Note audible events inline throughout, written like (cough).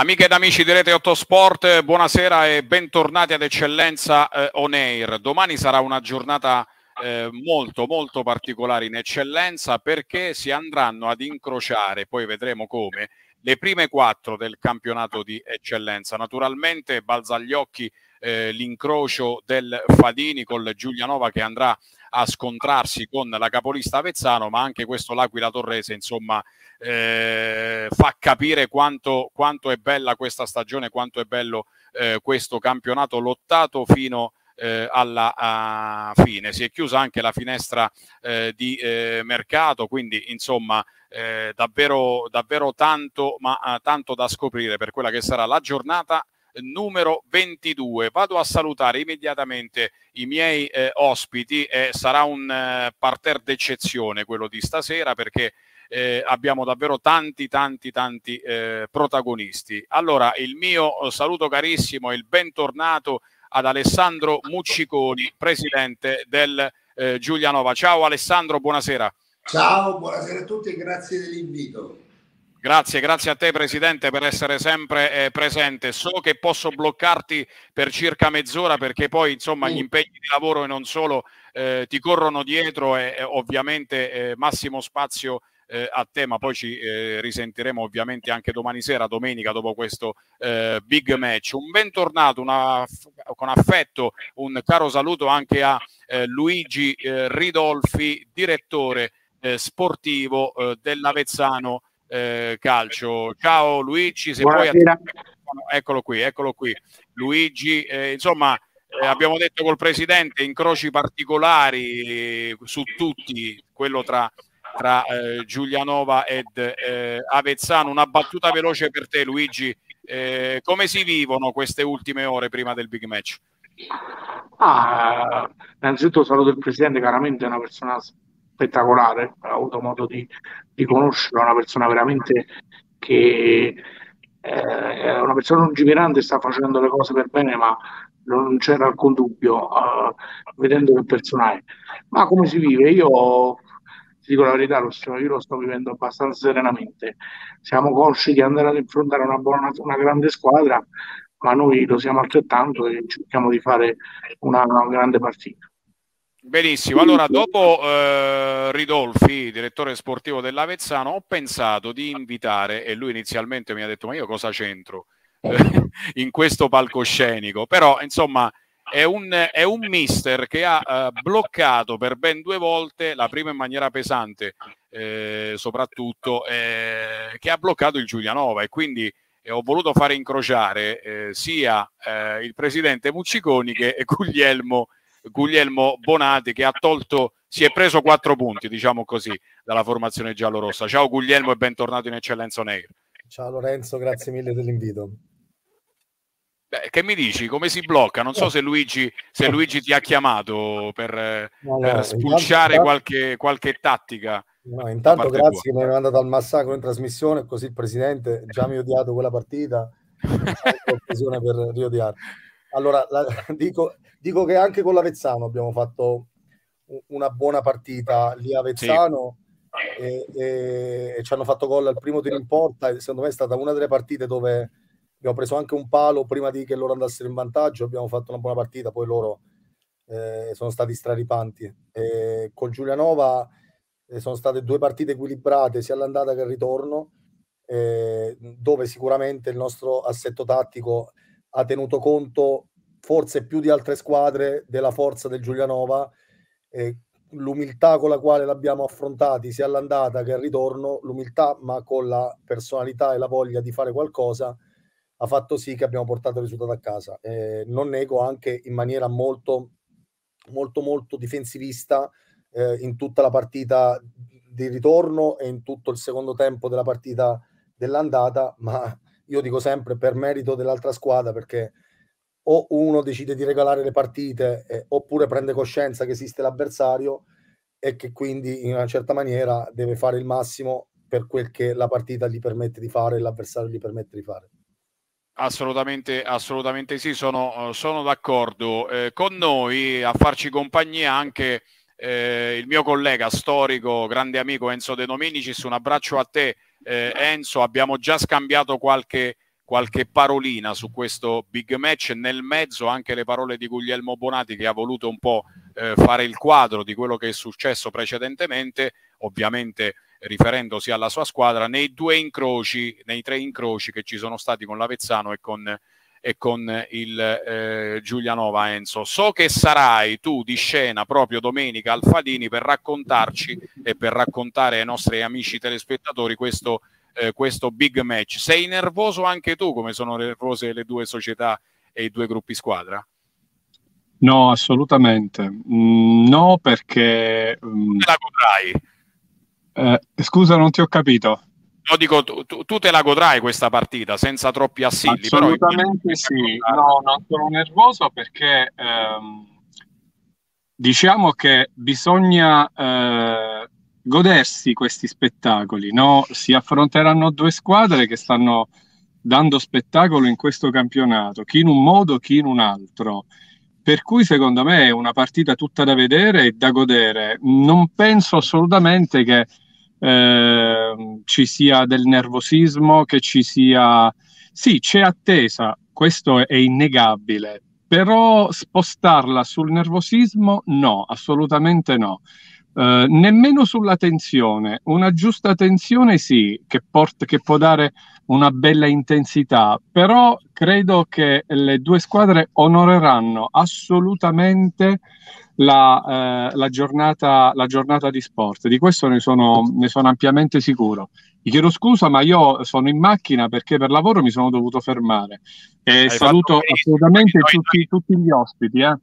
Amiche ed amici di Rete 8 Sport, buonasera e bentornati ad Eccellenza eh, On Air. Domani sarà una giornata eh, molto molto particolare in Eccellenza perché si andranno ad incrociare, poi vedremo come, le prime quattro del campionato di Eccellenza. Naturalmente balza agli occhi eh, l'incrocio del Fadini con Giulianova che andrà a scontrarsi con la capolista Avezzano, ma anche questo l'Aquila Torrese, insomma, eh, fa capire quanto, quanto, è bella questa stagione, quanto è bello eh, questo campionato lottato fino eh, alla fine. Si è chiusa anche la finestra eh, di eh, mercato, quindi insomma eh, davvero, davvero tanto, ma tanto da scoprire per quella che sarà la giornata numero 22. Vado a salutare immediatamente i miei eh, ospiti e sarà un eh, parterre d'eccezione quello di stasera perché eh, abbiamo davvero tanti, tanti, tanti eh, protagonisti. Allora, il mio saluto carissimo e il bentornato ad Alessandro Mucciconi, presidente del eh, Giulianova. Ciao Alessandro, buonasera. Ciao, buonasera a tutti e grazie dell'invito. Grazie, grazie a te Presidente per essere sempre eh, presente. So che posso bloccarti per circa mezz'ora perché poi insomma gli impegni di lavoro e non solo eh, ti corrono dietro e, e ovviamente eh, massimo spazio eh, a te, ma poi ci eh, risentiremo ovviamente anche domani sera, domenica, dopo questo eh, big match. Un bentornato una, con affetto, un caro saluto anche a Luigi Ridolfi, direttore sportivo dell'Avezzano Calcio. Ciao Luigi, se Buonasera. puoi... Eccolo qui, eccolo qui. Luigi, insomma... Eh, abbiamo detto col presidente incroci particolari eh, su tutti, quello tra tra eh, Giulianova ed eh, Avezzano. Una battuta veloce per te, Luigi. Eh, come si vivono queste ultime ore prima del big match? Ah, innanzitutto saluto il presidente, chiaramente è una persona spettacolare, ho avuto modo di, di conoscerlo, una persona veramente che eh, è una persona lungimirante, sta facendo le cose per bene, ma non c'era alcun dubbio uh, vedendo che persona è. Ma come si vive? Io dico la verità, lo sto, io lo sto vivendo abbastanza serenamente. Siamo consci di andare ad affrontare una, buona, una grande squadra, ma noi lo siamo altrettanto e cerchiamo di fare una, una grande partita. Benissimo, allora dopo eh, Ridolfi, direttore sportivo dell'Avezzano, ho pensato di invitare, e lui inizialmente mi ha detto ma io cosa c'entro? (laughs) In questo palcoscenico, però insomma è un, è un mister che ha uh, bloccato per ben due volte, la prima in maniera pesante eh, soprattutto, eh, che ha bloccato il Giulianova. E quindi eh, ho voluto fare incrociare eh, sia eh, il presidente Mucciconi che Guglielmo, Guglielmo Bonati che ha tolto, si è preso quattro punti, diciamo così, dalla formazione giallorossa. Ciao Guglielmo e bentornato in Eccellenza Negro. Ciao Lorenzo, grazie mille dell'invito. Beh, che mi dici? Come si blocca? Non so se Luigi, se Luigi ti ha chiamato per, no, no, per spulciare intanto, qualche, qualche, tattica. No, intanto grazie tua. che mi hai mandato al massacro in trasmissione, così il presidente già mi ha odiato quella partita, (laughs) occasione per riodiare. Allora, la, (laughs) dico, dico, che anche con l'Avezzano abbiamo fatto una buona partita lì a Avezzano sì. e, e, e, ci hanno fatto gol al primo tiro in porta e secondo me è stata una delle partite dove abbiamo preso anche un palo prima di che loro andassero in vantaggio, abbiamo fatto una buona partita, poi loro eh, sono stati straripanti. E col Giulianova eh, sono state due partite equilibrate sia all'andata che al ritorno, eh, dove sicuramente il nostro assetto tattico ha tenuto conto forse più di altre squadre della forza del Giulianova. l'umiltà con la quale l'abbiamo affrontati sia all'andata che al ritorno, l'umiltà ma con la personalità e la voglia di fare qualcosa, ha fatto sì che abbiamo portato il risultato a casa. Eh, non nego anche in maniera molto, molto, molto difensivista eh, in tutta la partita di ritorno e in tutto il secondo tempo della partita dell'andata, ma io dico sempre per merito dell'altra squadra perché o uno decide di regalare le partite eh, oppure prende coscienza che esiste l'avversario e che quindi in una certa maniera deve fare il massimo per quel che la partita gli permette di fare e l'avversario gli permette di fare. Assolutamente, assolutamente sì, sono, sono d'accordo. Eh, con noi a farci compagnia anche eh, il mio collega storico, grande amico Enzo De Dominicis. Un abbraccio a te, eh, Enzo. Abbiamo già scambiato qualche, qualche parolina su questo big match, nel mezzo anche le parole di Guglielmo Bonati che ha voluto un po' eh, fare il quadro di quello che è successo precedentemente, ovviamente riferendosi alla sua squadra, nei due incroci, nei tre incroci che ci sono stati con l'Avezzano e con, e con il eh, Giulianova Enzo. So che sarai tu di scena proprio domenica al Fadini per raccontarci e per raccontare ai nostri amici telespettatori questo eh, questo big match. Sei nervoso anche tu, come sono nervose le due società e i due gruppi squadra? No, assolutamente. Mm, no, perché... Mm, te la godrai. Eh, scusa, non ti ho capito. No, dico, tu, tu, te la godrai questa partita senza troppi assilli. Assolutamente però sì. No, non sono nervoso perché ehm, diciamo che bisogna eh, godersi questi spettacoli. No? Si affronteranno due squadre che stanno dando spettacolo in questo campionato, chi in un modo, chi in un altro. Per cui secondo me è una partita tutta da vedere e da godere. Non penso assolutamente che eh, ci sia del nervosismo, che ci sia... Sì, c'è attesa, questo è innegabile, però spostarla sul nervosismo no, assolutamente no. Uh, nemmeno sulla tensione, una giusta tensione sì, che, port- che, può dare una bella intensità, però credo che le due squadre onoreranno assolutamente la, uh, la, giornata, la giornata, di sport, di questo ne sono, ne sono ampiamente sicuro. Vi chiedo scusa, ma io sono in macchina perché per lavoro mi sono dovuto fermare e Hai saluto assolutamente tutti, tutti, gli ospiti. Eh.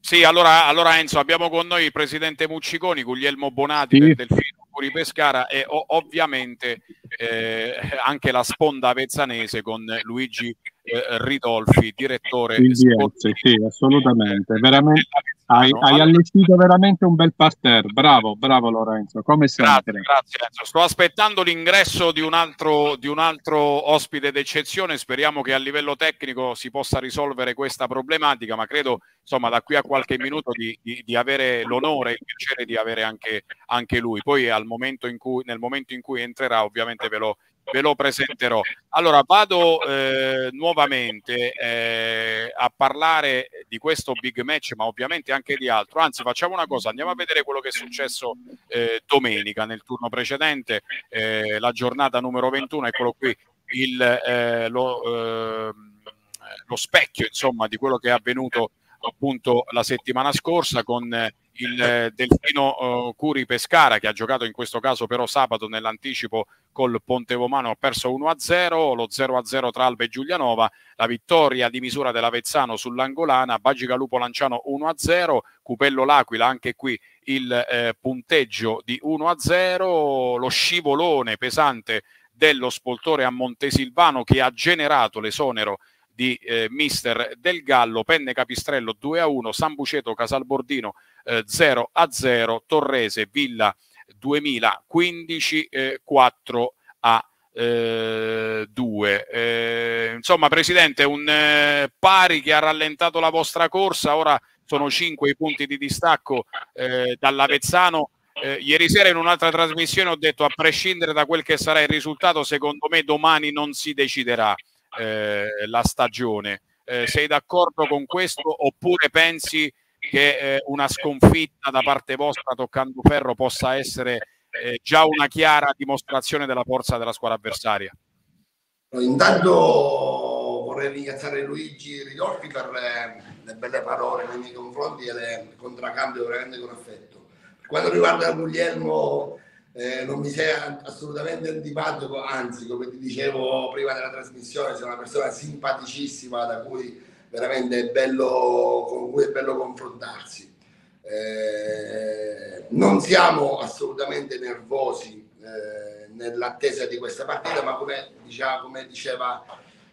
Sì, allora, allora, Enzo, abbiamo con noi il presidente Mucciconi, Guglielmo Bonati sì. del Delfino Curi Pescara e o- ovviamente eh, anche la sponda avezzanese con Luigi eh, Ridolfi, direttore sportivo. Sì, assolutamente. Veramente, hai, hai, allestito veramente un bel parterre. Bravo, bravo Lorenzo, come sempre. Grazie, grazie Enzo. Sto aspettando l'ingresso di un, altro, di un altro ospite d'eccezione. Speriamo che a livello tecnico si possa risolvere questa problematica, ma credo insomma da qui a qualche minuto di, di, di avere l'onore e il piacere di avere anche, anche lui. Poi al momento in cui, nel momento in cui entrerà ovviamente ve lo, ve lo presenterò. Allora vado eh, nuovamente eh, a parlare di questo big match, ma ovviamente anche di altro. Anzi, facciamo una cosa: andiamo a vedere quello che è successo eh, domenica nel turno precedente, eh, la giornata numero 21. Eccolo qui il, eh, lo, ehm, lo specchio insomma di quello che è avvenuto appunto la settimana scorsa con il eh, Delfino uh, Curi Pescara che ha giocato in questo caso però sabato nell'anticipo col Ponte Vomano ha perso 1-0, lo 0-0 tra Alba e Giulianova, la vittoria di misura dell'Avezzano sull'Angolana, Bagica Lupo Lanciano 1-0, Cupello L'Aquila anche qui il eh, punteggio di 1-0, lo scivolone pesante dello spoltore a Montesilvano che ha generato l'esonero di eh, mister Del Gallo, Penne Capistrello 2 a 1, San Buceto Casalbordino eh, 0 a 0, Torrese Villa 2015 eh, 4 a 2. Eh, eh, insomma, Presidente, un eh, pari che ha rallentato la vostra corsa, ora sono 5 i punti di distacco dall'Avezzano. ieri sera in un'altra trasmissione ho detto a prescindere da quel che sarà il risultato, secondo me domani non si deciderà eh, la stagione. Eh, sei d'accordo con questo oppure pensi che eh, una sconfitta da parte vostra toccando ferro possa essere eh, già una chiara dimostrazione della forza della squadra avversaria? Intanto vorrei ringraziare Luigi Ridolfi per le, le, belle parole nei miei confronti e le contraccambio veramente con affetto. Per quanto riguarda Guglielmo eh, non mi sei assolutamente antipatico, anzi, come ti dicevo prima della trasmissione, sei una persona simpaticissima da cui veramente è bello, con cui è bello confrontarsi. Eh, non siamo assolutamente nervosi eh, nell'attesa di questa partita, ma come diceva, come diceva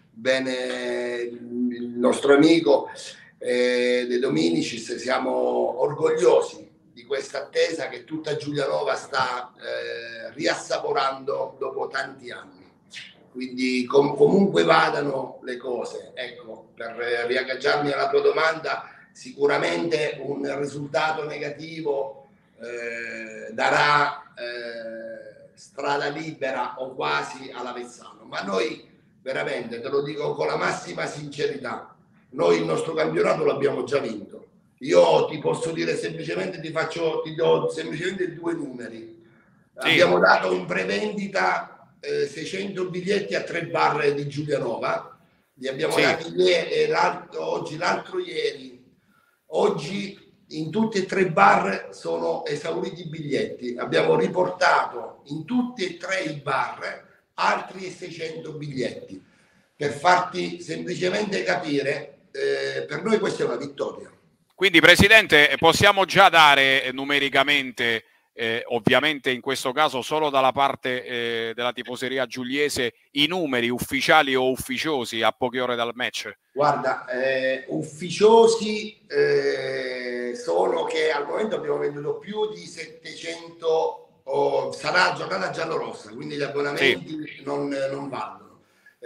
bene il nostro amico eh, De Dominicis, siamo orgogliosi di questa attesa che tutta Giulianova sta eh, riassaporando dopo tanti anni. Quindi com- comunque vadano le cose, ecco, per riagganciarmi alla tua domanda, sicuramente un risultato negativo eh, darà eh, strada libera o quasi all'Avezzano, ma noi veramente, te lo dico con la massima sincerità, noi il nostro campionato l'abbiamo già vinto. Io ti posso dire semplicemente, ti faccio, ti do semplicemente due numeri. Sì. Abbiamo dato in prevendita eh, 600 biglietti a tre barre di Giulianova, li abbiamo sì. dati ieri, l'altro, oggi, l'altro ieri. Oggi in tutti e tre i bar sono esauriti i biglietti. Abbiamo riportato in tutti e tre i bar altri 600 biglietti per farti semplicemente capire, eh, per noi questa è una vittoria. Quindi Presidente, possiamo già dare numericamente eh, ovviamente in questo caso solo dalla parte eh, della tifoseria giuliese, i numeri ufficiali o ufficiosi a poche ore dal match? Guarda, eh, ufficiosi eh, sono che al momento abbiamo venduto più di 700, oh, sarà giornata giallo-rossa, quindi gli abbonamenti sì. non, non valgono.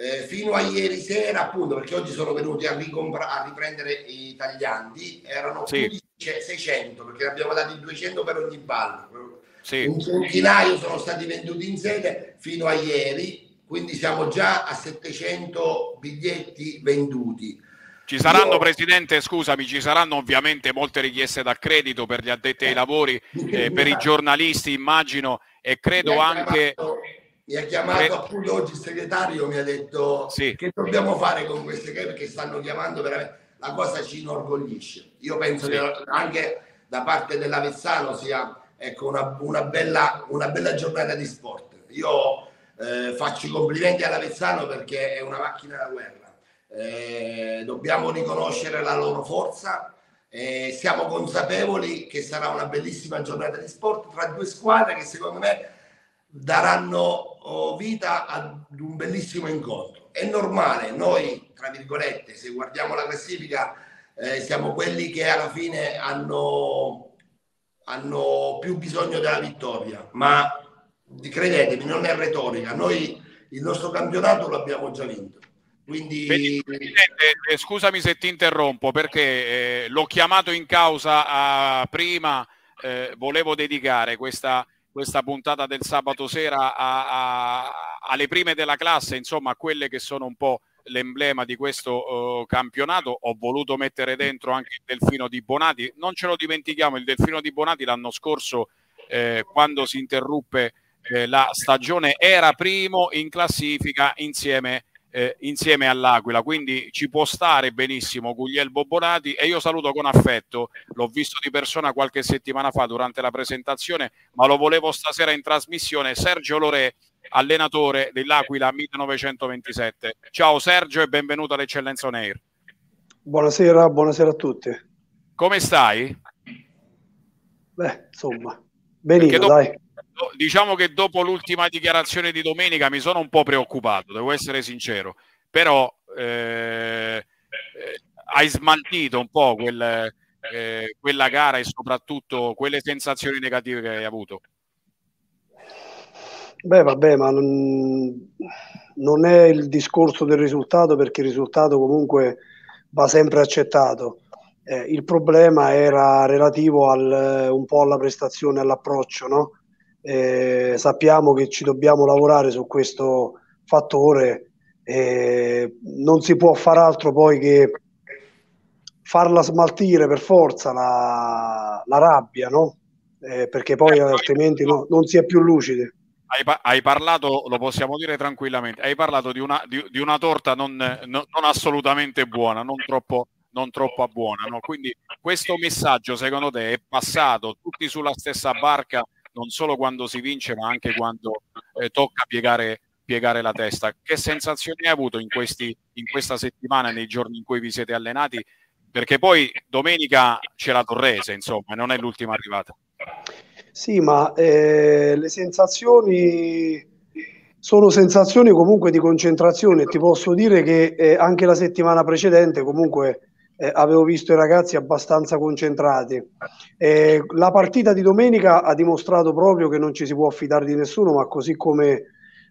Eh, fino a ieri sera, appunto, perché oggi sono venuti a, ricompra- a riprendere i taglianti, erano sì. più di 600 perché ne abbiamo dati 200 per ogni ballo. Sì. Un centinaio sono stati venduti in sede fino a ieri, quindi siamo già a 700 biglietti venduti. Ci saranno, Io... Presidente, scusami, ci saranno ovviamente molte richieste da credito per gli addetti ai lavori, eh, per i giornalisti, immagino, e credo anche... Chiamato, mi ha chiamato Cre... appunto oggi il segretario, mi ha detto sì. che dobbiamo fare con queste cose perché stanno chiamando veramente la cosa ci inorgoglisce. Io penso sì. che anche da parte dell'Avezzano sia ecco, una, una, bella, una bella giornata di sport. Io eh, faccio i complimenti all'Avezzano perché è una macchina da guerra. Eh, dobbiamo riconoscere la loro forza. Eh, siamo consapevoli che sarà una bellissima giornata di sport tra due squadre che secondo me daranno oh, vita ad un bellissimo incontro. È normale, noi tra virgolette, se guardiamo la classifica, eh, siamo quelli che alla fine hanno, hanno più bisogno della vittoria, ma credetemi, non è retorica, noi il nostro campionato l'abbiamo già vinto. Quindi... Presidente, eh, scusami se ti interrompo perché eh, l'ho chiamato in causa a, prima, eh, volevo dedicare questa, questa, puntata del sabato sera a, a, alle prime della classe, insomma a quelle che sono un po' l'emblema di questo uh, campionato. Ho voluto mettere dentro anche il Delfino di Bonati. Non ce lo dimentichiamo, il Delfino di Bonati l'anno scorso, eh, quando si interruppe eh, la stagione, era primo in classifica insieme, eh, insieme all'Aquila. Quindi ci può stare benissimo Guglielmo Bonati e io saluto con affetto. L'ho visto di persona qualche settimana fa durante la presentazione, ma lo volevo stasera in trasmissione. Sergio Lore allenatore dell'Aquila 1927. Ciao Sergio e benvenuto all'Eccellenza On Air. Buonasera, buonasera a tutti. Come stai? Beh, insomma, benissimo, dopo, dai. Diciamo che dopo l'ultima dichiarazione di domenica mi sono un po' preoccupato, devo essere sincero, però eh, eh, hai smaltito un po' quel, eh, quella gara e soprattutto quelle sensazioni negative che hai avuto. Beh, vabbè, ma non, non, è il discorso del risultato perché il risultato comunque va sempre accettato. Eh, il problema era relativo al, un po' alla prestazione, all'approccio. No? Eh, sappiamo che ci dobbiamo lavorare su questo fattore. Eh, non si può fare altro poi che farla smaltire per forza la, la rabbia, no? Eh, perché poi ecco, altrimenti no, non si è più lucidi hai, hai, parlato, lo possiamo dire tranquillamente, hai parlato di una, di, di una torta non, non, non, assolutamente buona, non troppo, non troppo buona. No? Quindi questo messaggio secondo te è passato tutti sulla stessa barca, non solo quando si vince, ma anche quando eh, tocca piegare, piegare, la testa. Che sensazioni hai avuto in, questi, in questa settimana, nei giorni in cui vi siete allenati? Perché poi domenica c'è la Torrese, insomma, non è l'ultima arrivata. Sì, ma eh, le sensazioni sono sensazioni comunque di concentrazione. Ti posso dire che eh, anche la settimana precedente comunque eh, avevo visto i ragazzi abbastanza concentrati. Eh, la partita di domenica ha dimostrato proprio che non ci si può affidare di nessuno, ma così come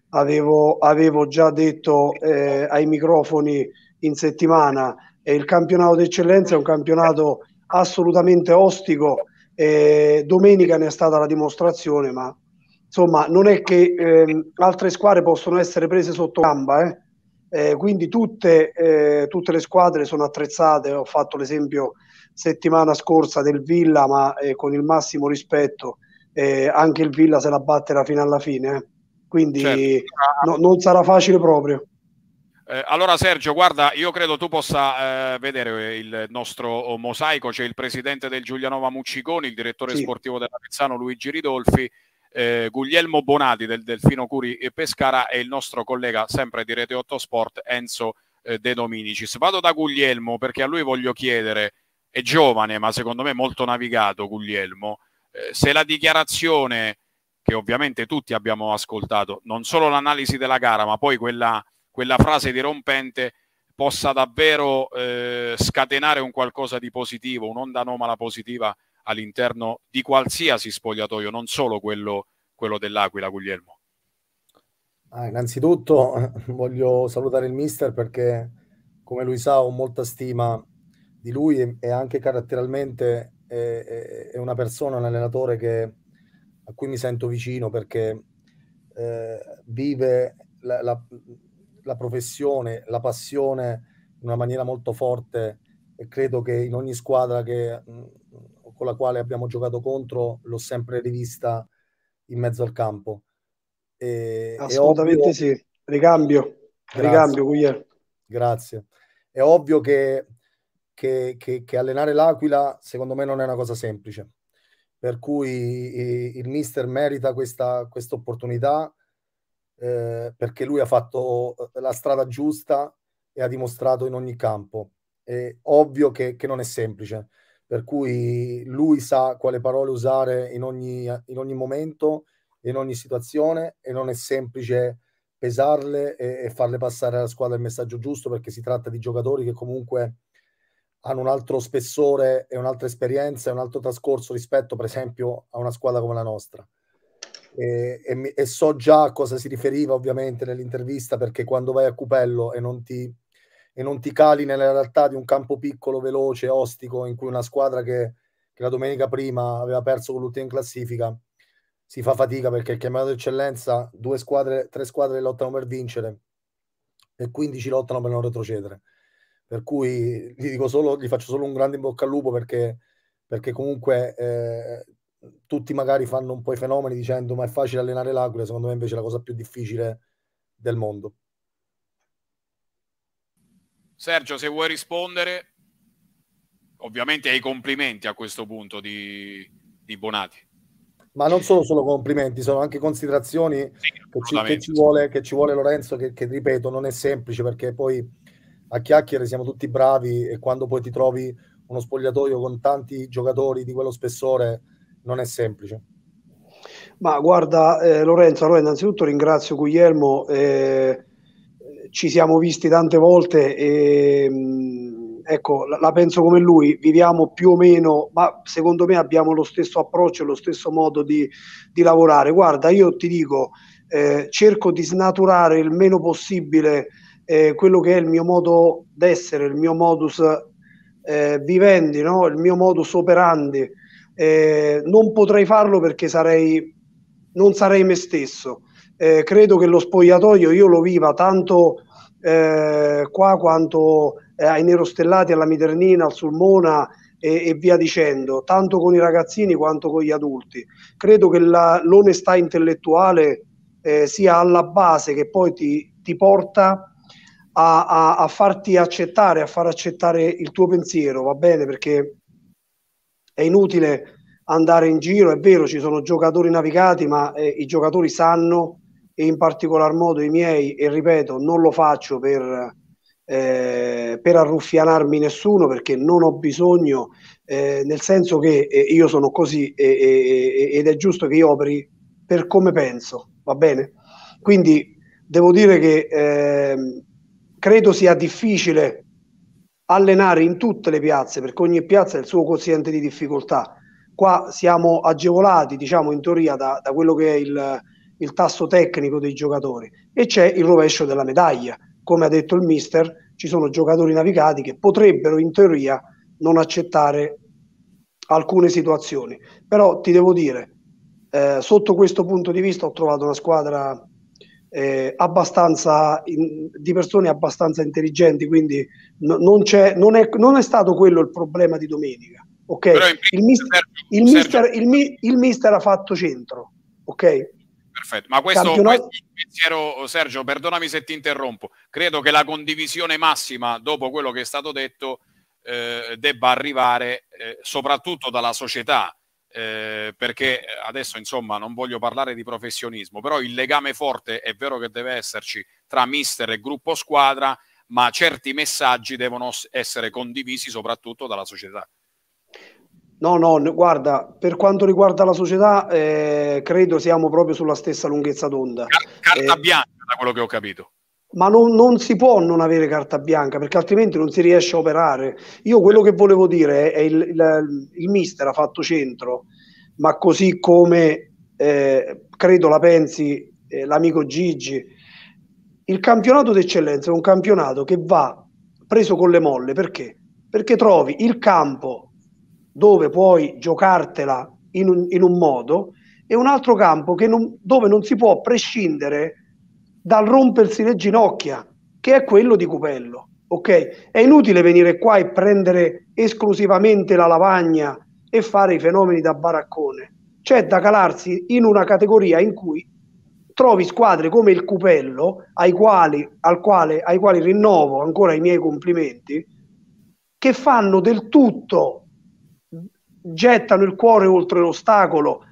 avevo, avevo già detto eh, ai microfoni in settimana, eh, il campionato d'eccellenza è un campionato assolutamente ostico. Eh, domenica ne è stata la dimostrazione, ma insomma non è che eh, altre squadre possono essere prese sotto gamba, eh? Eh, quindi tutte, eh, tutte, le squadre sono attrezzate, ho fatto l'esempio settimana scorsa del Villa, ma eh, con il massimo rispetto, eh, anche il Villa se la batterà fino alla fine, eh. quindi certo. no, non sarà facile proprio. Eh, allora Sergio, guarda, io credo tu possa eh, vedere il nostro mosaico, c'è il presidente del Giulianova Mucciconi, il direttore sì. sportivo dell'Avezzano Luigi Ridolfi, eh, Guglielmo Bonati del Delfino Curi e Pescara e il nostro collega sempre di Rete 8 Sport Enzo eh, De Dominicis. Vado da Guglielmo perché a lui voglio chiedere, è giovane ma secondo me molto navigato Guglielmo, eh, se la dichiarazione che ovviamente tutti abbiamo ascoltato, non solo l'analisi della gara ma poi quella quella frase dirompente possa davvero eh, scatenare un qualcosa di positivo, un'onda anomala positiva all'interno di qualsiasi spogliatoio, non solo quello, quello dell'Aquila, Guglielmo. Ah, innanzitutto (laughs) voglio salutare il mister perché, come lui sa, ho molta stima di lui e, e anche caratterialmente è, è, una persona, un allenatore che, a cui mi sento vicino perché eh, vive la, la, la professione, la passione in una maniera molto forte e credo che in ogni squadra che, con la quale abbiamo giocato contro l'ho sempre rivista in mezzo al campo. E, Assolutamente ovvio... sì, ricambio, Grazie. ricambio Guglielmo. Grazie. È ovvio che, che, che, che, allenare l'Aquila secondo me non è una cosa semplice, per cui il mister merita questa opportunità eh, perché lui ha fatto eh, la strada giusta e ha dimostrato in ogni campo. È ovvio che, che non è semplice, per cui lui sa quale parole usare in ogni, in ogni momento, in ogni situazione e non è semplice pesarle e, e, farle passare alla squadra il messaggio giusto perché si tratta di giocatori che comunque hanno un altro spessore e un'altra esperienza e un altro trascorso rispetto per esempio a una squadra come la nostra. E, e, e, so già a cosa si riferiva ovviamente nell'intervista perché quando vai a Cupello e non ti, e non ti cali nella realtà di un campo piccolo, veloce, ostico, in cui una squadra che, che la domenica prima aveva perso con l'ultima in classifica si fa fatica perché il chiamato d'eccellenza due squadre, tre squadre lottano per vincere e 15 lottano per non retrocedere. Per cui gli dico solo, gli faccio solo un grande in bocca al lupo perché, perché comunque eh, tutti magari fanno un po' i fenomeni dicendo ma è facile allenare l'Aquila, secondo me invece è la cosa più difficile del mondo. Sergio, se vuoi rispondere, ovviamente ai complimenti a questo punto di, di Bonati. Ma non sono solo complimenti, sono anche considerazioni sì, che, ci, che, ci, vuole, che ci vuole Lorenzo, che, che ripeto non è semplice perché poi a chiacchiere siamo tutti bravi e quando poi ti trovi uno spogliatoio con tanti giocatori di quello spessore non è semplice. Ma guarda eh, Lorenzo, allora innanzitutto ringrazio Guglielmo, eh, ci siamo visti tante volte e mh, ecco, la, la, penso come lui, viviamo più o meno, ma secondo me abbiamo lo stesso approccio, lo stesso modo di, di lavorare. Guarda, io ti dico, eh, cerco di snaturare il meno possibile eh, quello che è il mio modo d'essere, il mio modus eh, vivendi, no? il mio modus operandi eh, non potrei farlo perché sarei, non sarei me stesso. Eh, credo che lo spogliatoio io lo viva tanto eh, qua quanto eh, ai Nerostellati, alla Miternina, al Sulmona e, e, via dicendo, tanto con i ragazzini quanto con gli adulti. Credo che la, l'onestà intellettuale eh, sia alla base che poi ti, ti porta a, a, a, farti accettare, a far accettare il tuo pensiero, va bene? Perché è inutile andare in giro, è vero ci sono giocatori navigati, ma eh, i giocatori sanno e in particolar modo i miei, e ripeto, non lo faccio per, eh, per arruffianarmi nessuno perché non ho bisogno, eh, nel senso che eh, io sono così ed è giusto che io operi per come penso, va bene? Quindi devo dire che ehm, credo sia difficile allenare in tutte le piazze, perché ogni piazza ha il suo quoziente di difficoltà. Qua siamo agevolati, diciamo, in teoria da, da quello che è il, il tasso tecnico dei giocatori e c'è il rovescio della medaglia. Come ha detto il mister, ci sono giocatori navigati che potrebbero in teoria non accettare alcune situazioni. Però ti devo dire, eh, sotto questo punto di vista ho trovato una squadra eh, abbastanza in, di persone abbastanza intelligenti, quindi no, non, non, è, non, è, stato quello il problema di domenica. Okay? Il, mister, il, mister, il, il, mister, ha fatto centro, ok? Perfetto, ma questo, Campionato... questo pensiero, Sergio, perdonami se ti interrompo, credo che la condivisione massima dopo quello che è stato detto eh, debba arrivare eh, soprattutto dalla società, eh, perché adesso insomma non voglio parlare di professionismo, però il legame forte è vero che deve esserci tra mister e gruppo squadra, ma certi messaggi devono essere condivisi soprattutto dalla società. No, no, guarda, per quanto riguarda la società, eh, credo siamo proprio sulla stessa lunghezza d'onda. Carta eh, bianca, da quello che ho capito. Ma non, non, si può non avere carta bianca perché altrimenti non si riesce a operare. Io quello che volevo dire è il, il, il mister ha fatto centro, ma così come eh, credo la pensi eh, l'amico Gigi, il campionato d'eccellenza è un campionato che va preso con le molle perché? Perché trovi il campo dove puoi giocartela in un, in un modo e un altro campo non, dove non si può prescindere dal rompersi le ginocchia, che è quello di Cupello. Ok? È inutile venire qua e prendere esclusivamente la lavagna e fare i fenomeni da baraccone. C'è da calarsi in una categoria in cui trovi squadre come il Cupello, ai quali, al quale, ai quali rinnovo ancora i miei complimenti, che fanno del tutto gettano il cuore oltre l'ostacolo,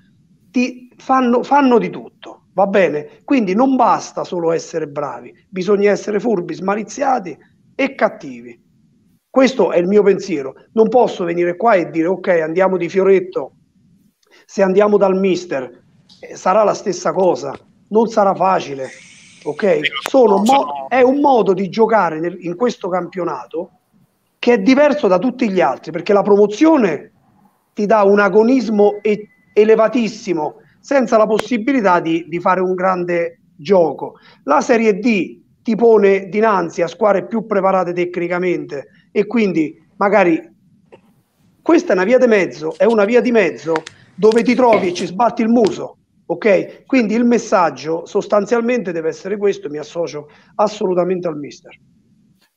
ti fanno, fanno di tutto, va bene? Quindi non basta solo essere bravi, bisogna essere furbi, smaliziati e cattivi. Questo è il mio pensiero. Non posso venire qua e dire ok, andiamo di fioretto, se andiamo dal mister eh, sarà la stessa cosa, non sarà facile. Ok? Sono mo- è un modo di giocare nel, in questo campionato che è diverso da tutti gli altri, perché la promozione ti dà un agonismo elevatissimo senza la possibilità di, di fare un grande gioco. La Serie D ti pone dinanzi a squadre più preparate tecnicamente e quindi magari questa è una via di mezzo, è una via di mezzo dove ti trovi e ci sbatti il muso. Ok? Quindi il messaggio sostanzialmente deve essere questo, mi associo assolutamente al mister.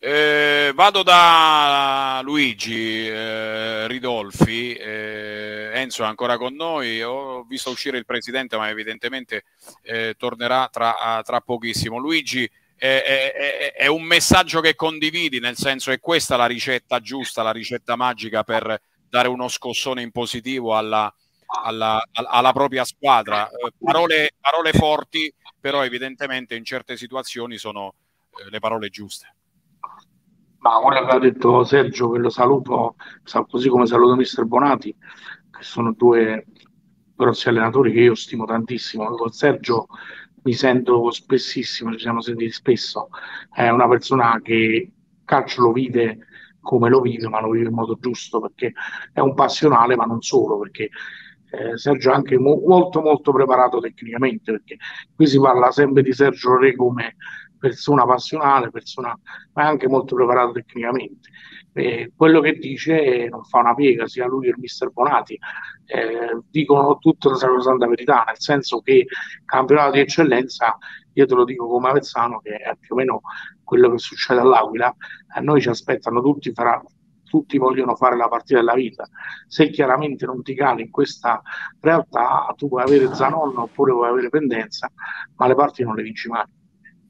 Eh, vado da Luigi eh, Ridolfi, eh, Enzo è ancora con noi, ho visto uscire il presidente ma evidentemente eh, tornerà tra, tra, pochissimo. Luigi, è, un messaggio che condividi, nel senso è questa la ricetta giusta, la ricetta magica per dare uno scossone in positivo alla, alla, alla propria squadra. Eh, parole, parole forti, però evidentemente in certe situazioni sono eh, le parole giuste. Ma quello che ha detto Sergio, che lo saluto, così come saluto mister Bonati, che sono due grossi allenatori che io stimo tantissimo. Con Sergio mi sento spessissimo, ci siamo sentiti spesso. È una persona che calcio lo vide come lo vive, ma lo vive in modo giusto perché è un passionale, ma non solo, perché eh, Sergio è anche mo- molto molto preparato tecnicamente, perché qui si parla sempre di Sergio Re come persona passionale, persona, ma anche molto preparato tecnicamente. Eh, quello che dice non fa una piega, sia lui che il mister Bonati, eh, dicono tutta la sacrosanta verità, nel senso che campionato di eccellenza, io te lo dico come Avezzano, che è più o meno quello che succede all'Aquila, a noi ci aspettano tutti, farà, tutti vogliono fare la partita della vita. Se chiaramente non ti cali in questa realtà, tu puoi avere Zanon oppure puoi avere Pendenza, ma le parti non le vinci mai.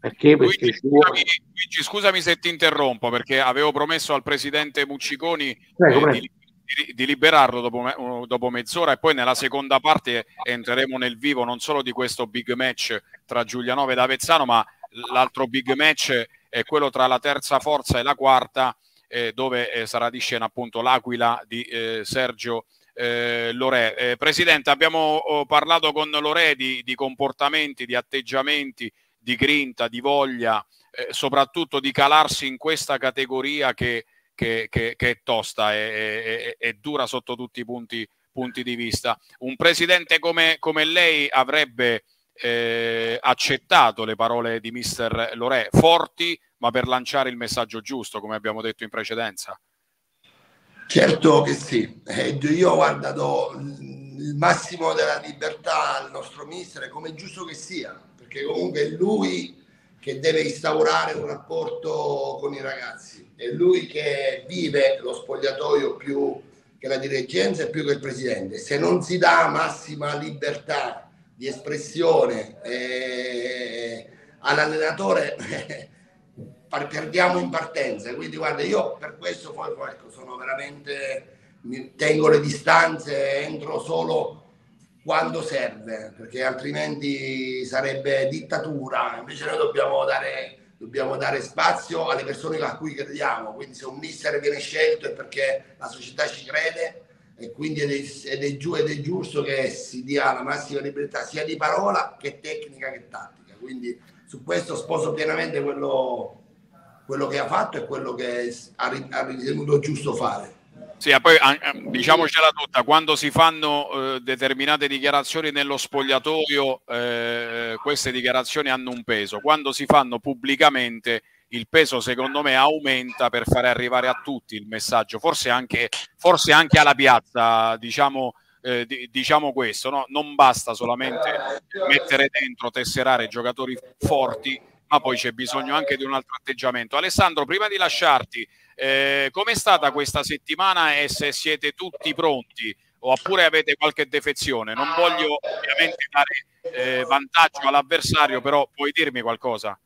Perché? Perché Luigi, scusami, Luigi, scusami, se ti interrompo, perché avevo promesso al presidente Mucciconi Prego, eh, di, di, di, liberarlo dopo, me, dopo, mezz'ora e poi nella seconda parte entreremo nel vivo non solo di questo big match tra Giulianove ed Avezzano, ma l'altro big match è quello tra la terza forza e la quarta, eh, dove eh, sarà di scena appunto l'Aquila di eh, Sergio eh, Lorè. Eh, Presidente, abbiamo oh, parlato con Lorè di, di comportamenti, di atteggiamenti, di grinta, di voglia, eh, soprattutto di calarsi in questa categoria che, che, che, che è tosta e, e, e, dura sotto tutti i punti, punti di vista. Un presidente come, come lei avrebbe eh, accettato le parole di mister Lorè, forti, ma per lanciare il messaggio giusto, come abbiamo detto in precedenza? Certo che sì. Eh, io guarda, do il massimo della libertà al nostro mister, come è giusto che sia perché comunque è lui che deve instaurare un rapporto con i ragazzi, è lui che vive lo spogliatoio più che la dirigenza e più che il presidente. Se non si dà massima libertà di espressione eh, all'allenatore, (laughs) perdiamo in partenza. Quindi guarda, io per questo ecco, sono veramente tengo le distanze, entro solo quando serve, perché altrimenti sarebbe dittatura. Invece noi dobbiamo dare, dobbiamo dare spazio alle persone a cui crediamo. Quindi se un mister viene scelto è perché la società ci crede e quindi ed è, ed è, ed è giusto che si dia la massima libertà sia di parola che tecnica che tattica. Quindi su questo sposo pienamente quello, quello che ha fatto e quello che ha ritenuto giusto fare. Sì, poi diciamocela tutta, quando si fanno eh, determinate dichiarazioni nello spogliatoio, eh, queste dichiarazioni hanno un peso. Quando si fanno pubblicamente, il peso secondo me aumenta per fare arrivare a tutti il messaggio, forse anche, forse anche alla piazza, diciamo, eh, diciamo questo, no? non basta solamente mettere dentro, tesserare giocatori forti, ma poi c'è bisogno anche di un altro atteggiamento. Alessandro, prima di lasciarti, eh, com'è stata questa settimana e se siete tutti pronti oppure avete qualche defezione? Non voglio ovviamente dare eh, vantaggio all'avversario, però puoi dirmi qualcosa?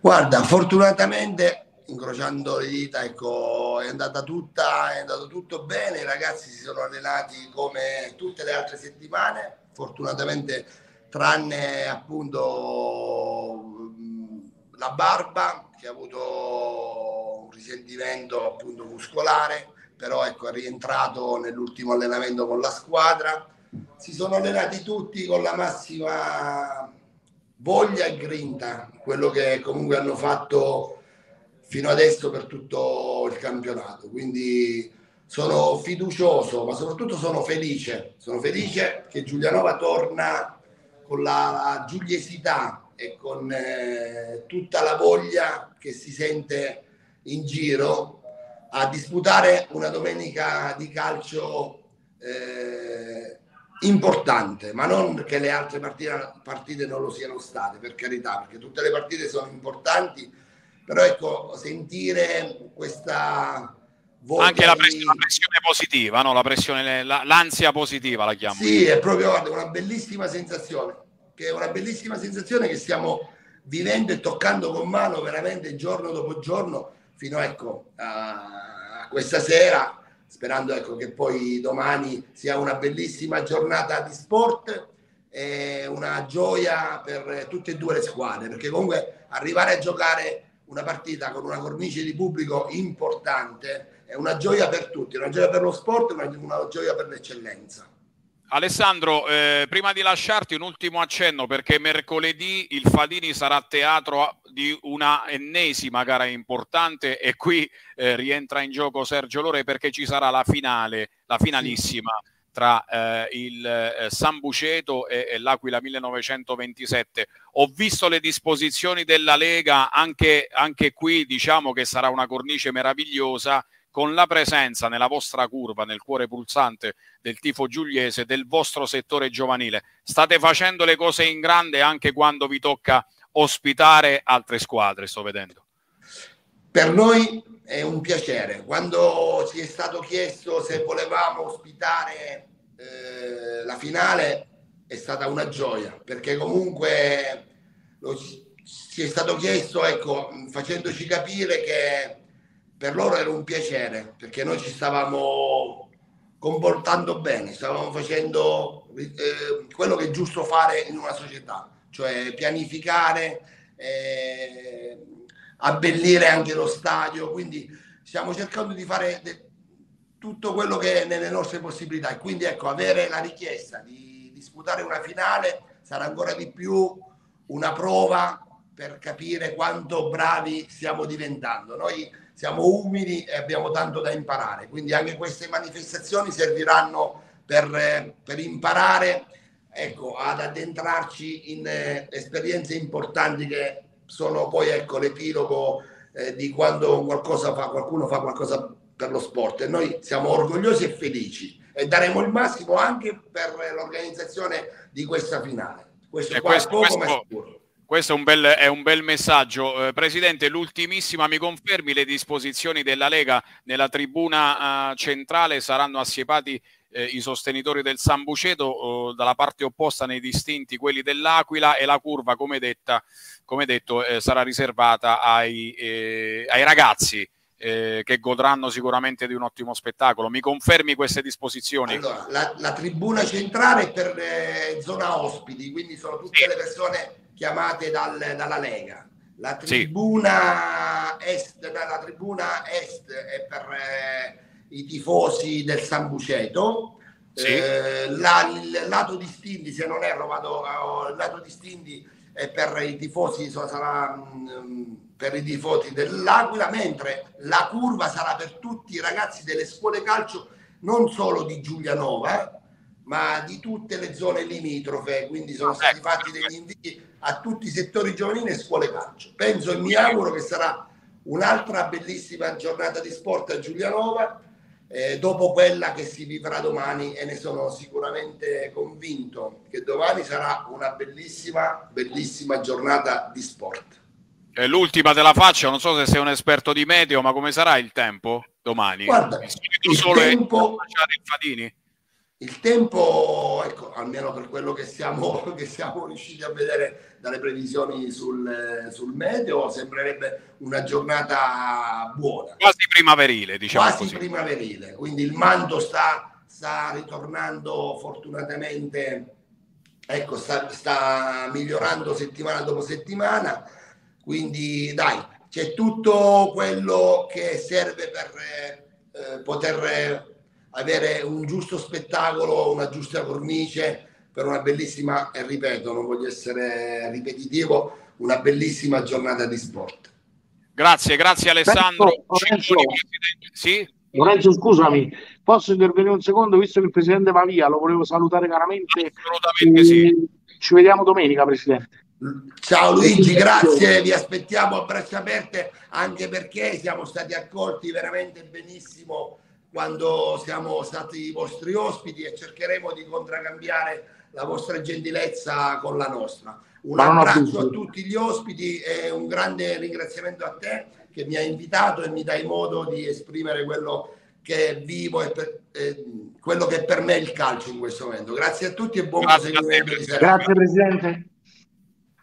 Guarda, fortunatamente incrociando le dita, ecco, è andata tutta, è andato tutto bene, i ragazzi si sono allenati come tutte le altre settimane, fortunatamente tranne appunto la barba che ha avuto risentimento appunto muscolare, però ecco è rientrato nell'ultimo allenamento con la squadra. Si sono allenati tutti con la massima voglia e grinta, quello che comunque hanno fatto fino adesso per tutto il campionato. Quindi sono fiducioso, ma soprattutto sono felice. Sono felice che Giulianova torna con la giuliesità e con eh, tutta la voglia che si sente in giro a disputare una domenica di calcio eh, importante, ma non che le altre partite, partite non lo siano state, per carità, perché tutte le partite sono importanti, però ecco, sentire questa... Anche la pressione, la pressione positiva, no? la pressione, la, l'ansia positiva la chiamo. Sì, è proprio guarda, una bellissima sensazione, che è una bellissima sensazione che stiamo vivendo e toccando con mano veramente giorno dopo giorno fino ecco, a questa sera, sperando ecco, che poi domani sia una bellissima giornata di sport e una gioia per tutte e due le squadre, perché comunque arrivare a giocare una partita con una cornice di pubblico importante è una gioia per tutti, una gioia per lo sport, una, una gioia per l'eccellenza. Alessandro, eh, prima di lasciarti un ultimo accenno perché mercoledì il Fadini sarà teatro di una ennesima gara importante e qui eh, rientra in gioco Sergio Lore perché ci sarà la finale, la finalissima tra eh, il eh, San Buceto e, e l'Aquila 1927. Ho visto le disposizioni della Lega, anche, anche qui diciamo che sarà una cornice meravigliosa con la presenza nella vostra curva, nel cuore pulsante del tifo giuliese, del vostro settore giovanile. State facendo le cose in grande anche quando vi tocca ospitare altre squadre, sto vedendo. Per noi è un piacere. Quando ci è stato chiesto se volevamo ospitare eh, la finale è stata una gioia, perché comunque lo, ci è stato chiesto, ecco, facendoci capire che per loro era un piacere perché noi ci stavamo comportando bene, stavamo facendo eh, quello che è giusto fare in una società, cioè pianificare, eh, abbellire anche lo stadio, quindi stiamo cercando di fare de- tutto quello che è nelle nostre possibilità e quindi ecco avere la richiesta di disputare una finale sarà ancora di più una prova per capire quanto bravi stiamo diventando. Noi siamo umili e abbiamo tanto da imparare, quindi anche queste manifestazioni serviranno per, eh, per imparare ecco, ad addentrarci in eh, esperienze importanti che sono poi ecco, l'epilogo eh, di quando qualcosa fa, qualcuno fa qualcosa per lo sport e noi siamo orgogliosi e felici e daremo il massimo anche per l'organizzazione di questa finale. Questo, eh, questo, questo, questo è un bel, è un bel messaggio. Eh, Presidente, l'ultimissima, mi confermi le disposizioni della Lega nella tribuna eh, centrale saranno assiepati eh, i sostenitori del San Buceto dalla parte opposta nei distinti quelli dell'Aquila e la curva, come, detta, come detto, eh, sarà riservata ai, eh, ai ragazzi eh, che godranno sicuramente di un ottimo spettacolo. Mi confermi queste disposizioni? Allora, la, la tribuna centrale è per eh, zona ospiti, quindi sono tutte sì. le persone chiamate dal, dalla Lega. La tribuna, sì. est, la tribuna est è per eh, i tifosi del San Buceto. Sì. Eh, la, il lato distinti, se non erro, vado, il lato distinti è per i tifosi, sarà mh, mm, per i tifosi dell'Aquila, mentre la curva sarà per tutti i ragazzi delle scuole calcio, non solo di Giulianova, ma di tutte le zone limitrofe. Quindi sono stati ecco. fatti degli inviti a tutti i settori giovanili e scuole calcio. Penso e mi auguro che sarà un'altra bellissima giornata di sport a Giulianova. Eh, dopo quella che si vivrà domani e ne sono sicuramente convinto che domani sarà una bellissima, bellissima giornata di sport. È l'ultima della faccia, non so se sei un esperto di meteo, ma come sarà il tempo domani? Guarda, il sole tempo, il, il tempo, ecco, almeno per quello che siamo, (laughs) che siamo riusciti a vedere dalle previsioni sul, sul, meteo, sembrerebbe una giornata buona. Quasi primaverile, diciamo Quasi così. primaverile, quindi il manto sta, sta ritornando fortunatamente, ecco, sta, sta migliorando settimana dopo settimana quindi dai, c'è tutto quello che serve per eh, poter avere un giusto spettacolo, una giusta cornice per una bellissima, e ripeto, non voglio essere ripetitivo, una bellissima giornata di sport. Grazie, grazie Alessandro. Lorenzo, sì? Lorenzo, scusami, posso intervenire un secondo, visto che il Presidente va via, lo volevo salutare caramente. Assolutamente sì. Ci vediamo domenica, Presidente. Ciao Luigi, grazie, vi aspettiamo a braccia aperte anche perché siamo stati accolti veramente benissimo quando siamo stati i vostri ospiti e cercheremo di contraccambiare la vostra gentilezza con la nostra. Un abbraccio a tutti gli ospiti e un grande ringraziamento a te che mi hai invitato e mi dai modo di esprimere quello che è vivo e per, eh, quello che è per me il calcio in questo momento. Grazie a tutti e buon proseguimento di serata. Grazie Presidente.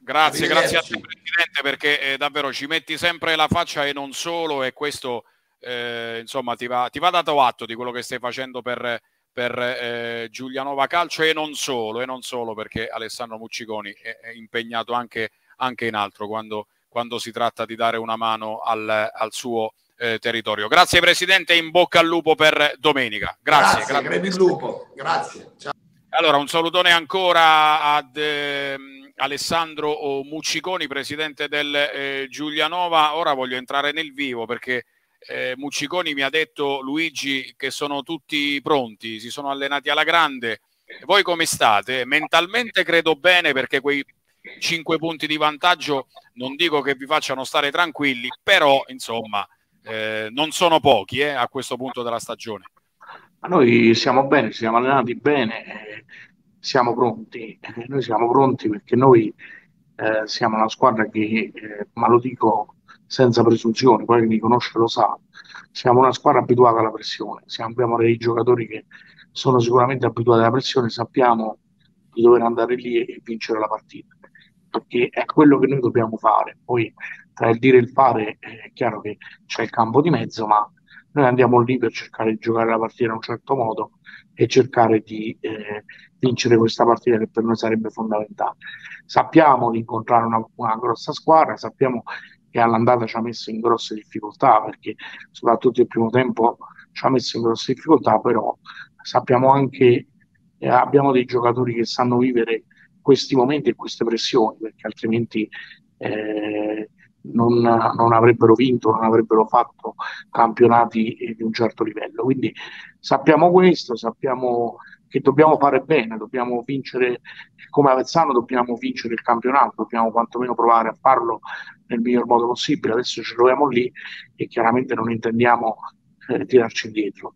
Grazie, grazie a te Presidente perché eh, davvero ci metti sempre la faccia e non solo e questo eh, insomma ti va, ti va, dato atto di quello che stai facendo per, per eh, Giulianova Calcio e non solo, e non solo perché Alessandro Mucciconi è, è impegnato anche, anche, in altro quando, quando, si tratta di dare una mano al, al suo eh, territorio. Grazie Presidente in bocca al lupo per domenica. Grazie. Grazie, grazie. lupo. Grazie. Ciao. Allora un salutone ancora ad... Ehm, Alessandro Mucciconi, presidente del eh, Giulianova. Ora voglio entrare nel vivo perché eh, Mucciconi mi ha detto, Luigi, che sono tutti pronti, si sono allenati alla grande. Voi come state? Mentalmente credo bene perché quei cinque punti di vantaggio non dico che vi facciano stare tranquilli, però insomma eh, non sono pochi eh, a questo punto della stagione. noi siamo bene, siamo allenati bene siamo pronti, eh, noi siamo pronti perché noi eh, siamo una squadra che, eh, ma lo dico senza presunzione, poi chi mi conosce lo sa, siamo una squadra abituata alla pressione, siamo, abbiamo dei giocatori che sono sicuramente abituati alla pressione, sappiamo di dover andare lì e, e vincere la partita, perché è quello che noi dobbiamo fare. Poi tra il dire e il fare è chiaro che c'è il campo di mezzo, ma noi andiamo lì per cercare di giocare la partita in un certo modo e cercare di eh, vincere questa partita che per noi sarebbe fondamentale. Sappiamo di incontrare una, una grossa squadra, sappiamo che all'andata ci ha messo in grosse difficoltà perché soprattutto il primo tempo ci ha messo in grosse difficoltà, però sappiamo anche che eh, abbiamo dei giocatori che sanno vivere questi momenti e queste pressioni perché altrimenti eh, non, non, avrebbero vinto, non avrebbero fatto campionati di un certo livello. Quindi sappiamo questo, sappiamo che dobbiamo fare bene, dobbiamo vincere come Avezzano, dobbiamo vincere il campionato, dobbiamo quantomeno provare a farlo nel miglior modo possibile. Adesso ci troviamo lì e chiaramente non intendiamo eh, tirarci indietro.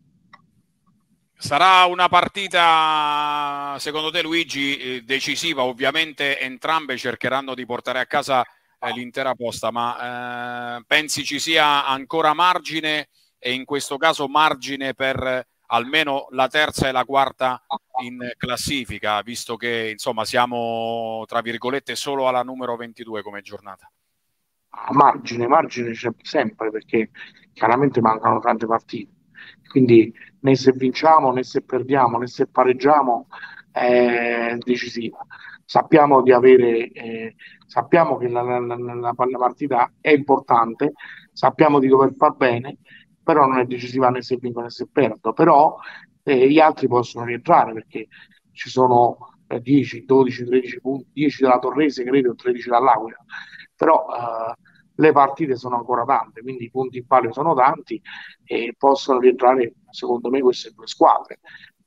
Sarà una partita, secondo te Luigi, eh, decisiva? Ovviamente entrambe cercheranno di portare a casa eh, l'intera posta, ma eh, pensi ci sia ancora margine e in questo caso margine per almeno la terza e la quarta in classifica, visto che insomma siamo tra virgolette solo alla numero 22 come giornata? Margine, margine c'è sempre perché chiaramente mancano tante partite quindi né se vinciamo né se perdiamo né se pareggiamo è decisiva. Sappiamo di avere, eh, sappiamo che la, la, la, la, partita è importante, sappiamo di dover far bene, però non è decisiva né se vinco né se perdo. Però eh, gli altri possono rientrare perché ci sono eh, 10, 12, 13 punti, 10 dalla Torrese, credo, 13 dall'Aquila. Però eh, le partite sono ancora tante, quindi i punti in palio sono tanti e possono rientrare, secondo me, queste due squadre.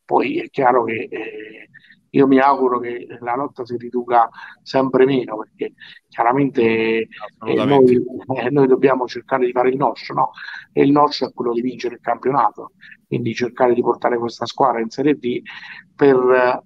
Poi è chiaro che eh, io mi auguro che la lotta si riduca sempre meno perché chiaramente eh, noi, eh, noi, dobbiamo cercare di fare il nostro no? e il nostro è quello di vincere il campionato quindi cercare di portare questa squadra in Serie D per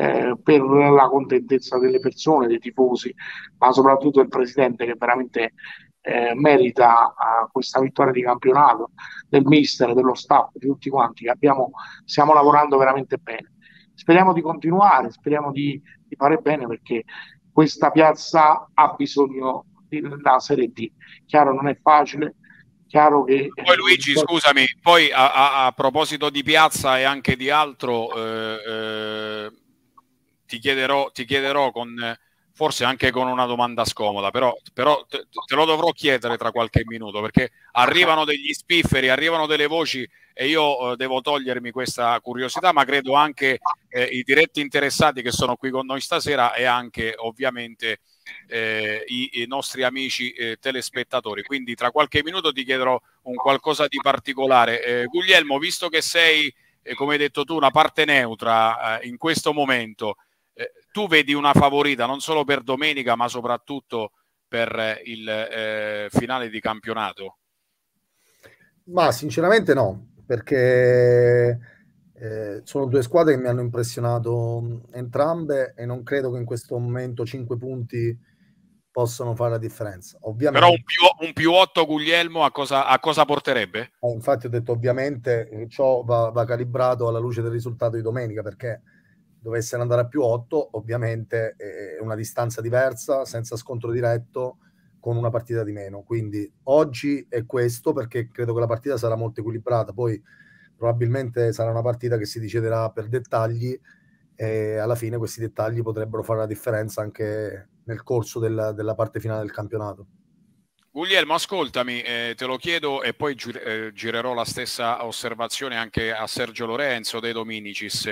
eh, per la contentezza delle persone, dei tifosi, ma soprattutto del presidente che veramente eh, merita uh, questa vittoria di campionato, del mister, dello staff, di tutti quanti che abbiamo, stiamo lavorando veramente bene. Speriamo di continuare, speriamo di, di fare bene perché questa piazza ha bisogno della Serie D. Chiaro, non è facile, chiaro che... Poi Luigi, scusami, poi a, a, a, proposito di piazza e anche di altro, eh, eh, ti chiederò, ti chiederò con, forse anche con una domanda scomoda, però, però te, te, lo dovrò chiedere tra qualche minuto perché arrivano degli spifferi, arrivano delle voci e io eh, devo togliermi questa curiosità, ma credo anche eh, i diretti interessati che sono qui con noi stasera e anche ovviamente eh, i, i, nostri amici eh, telespettatori. Quindi tra qualche minuto ti chiederò un qualcosa di particolare. Eh, Guglielmo, visto che sei, eh, come hai detto tu, una parte neutra in questo momento, tu vedi una favorita non solo per domenica, ma soprattutto per il eh, finale di campionato? Ma sinceramente no, perché eh, sono due squadre che mi hanno impressionato entrambe e non credo che in questo momento 5 punti possano fare la differenza. Ovviamente, Però un più, un più 8 Guglielmo a cosa, a cosa porterebbe? Eh, infatti ho detto ovviamente eh, ciò va, va, calibrato alla luce del risultato di domenica perché dovesse andare a più 8, ovviamente è una distanza diversa, senza scontro diretto, con una partita di meno. Quindi oggi è questo perché credo che la partita sarà molto equilibrata. Poi probabilmente sarà una partita che si deciderà per dettagli e alla fine questi dettagli potrebbero fare la differenza anche nel corso della, della parte finale del campionato. Guglielmo, ascoltami, eh, te lo chiedo e poi gi- eh, girerò la stessa osservazione anche a Sergio Lorenzo dei Dominicis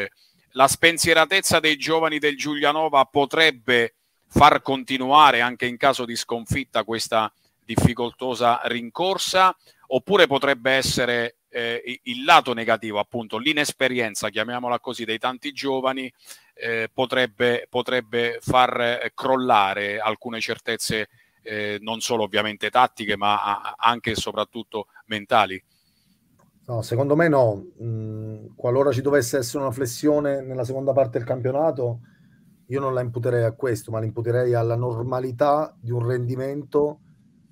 la spensieratezza dei giovani del Giulianova potrebbe far continuare anche in caso di sconfitta questa difficoltosa rincorsa oppure potrebbe essere eh, il lato negativo, appunto l'inesperienza, chiamiamola così, dei tanti giovani eh, potrebbe, potrebbe, far crollare alcune certezze eh, non solo ovviamente tattiche ma anche e soprattutto mentali. No, secondo me no. Mm, qualora ci dovesse essere una flessione nella seconda parte del campionato, io non la imputerei a questo, ma la imputerei alla normalità di un rendimento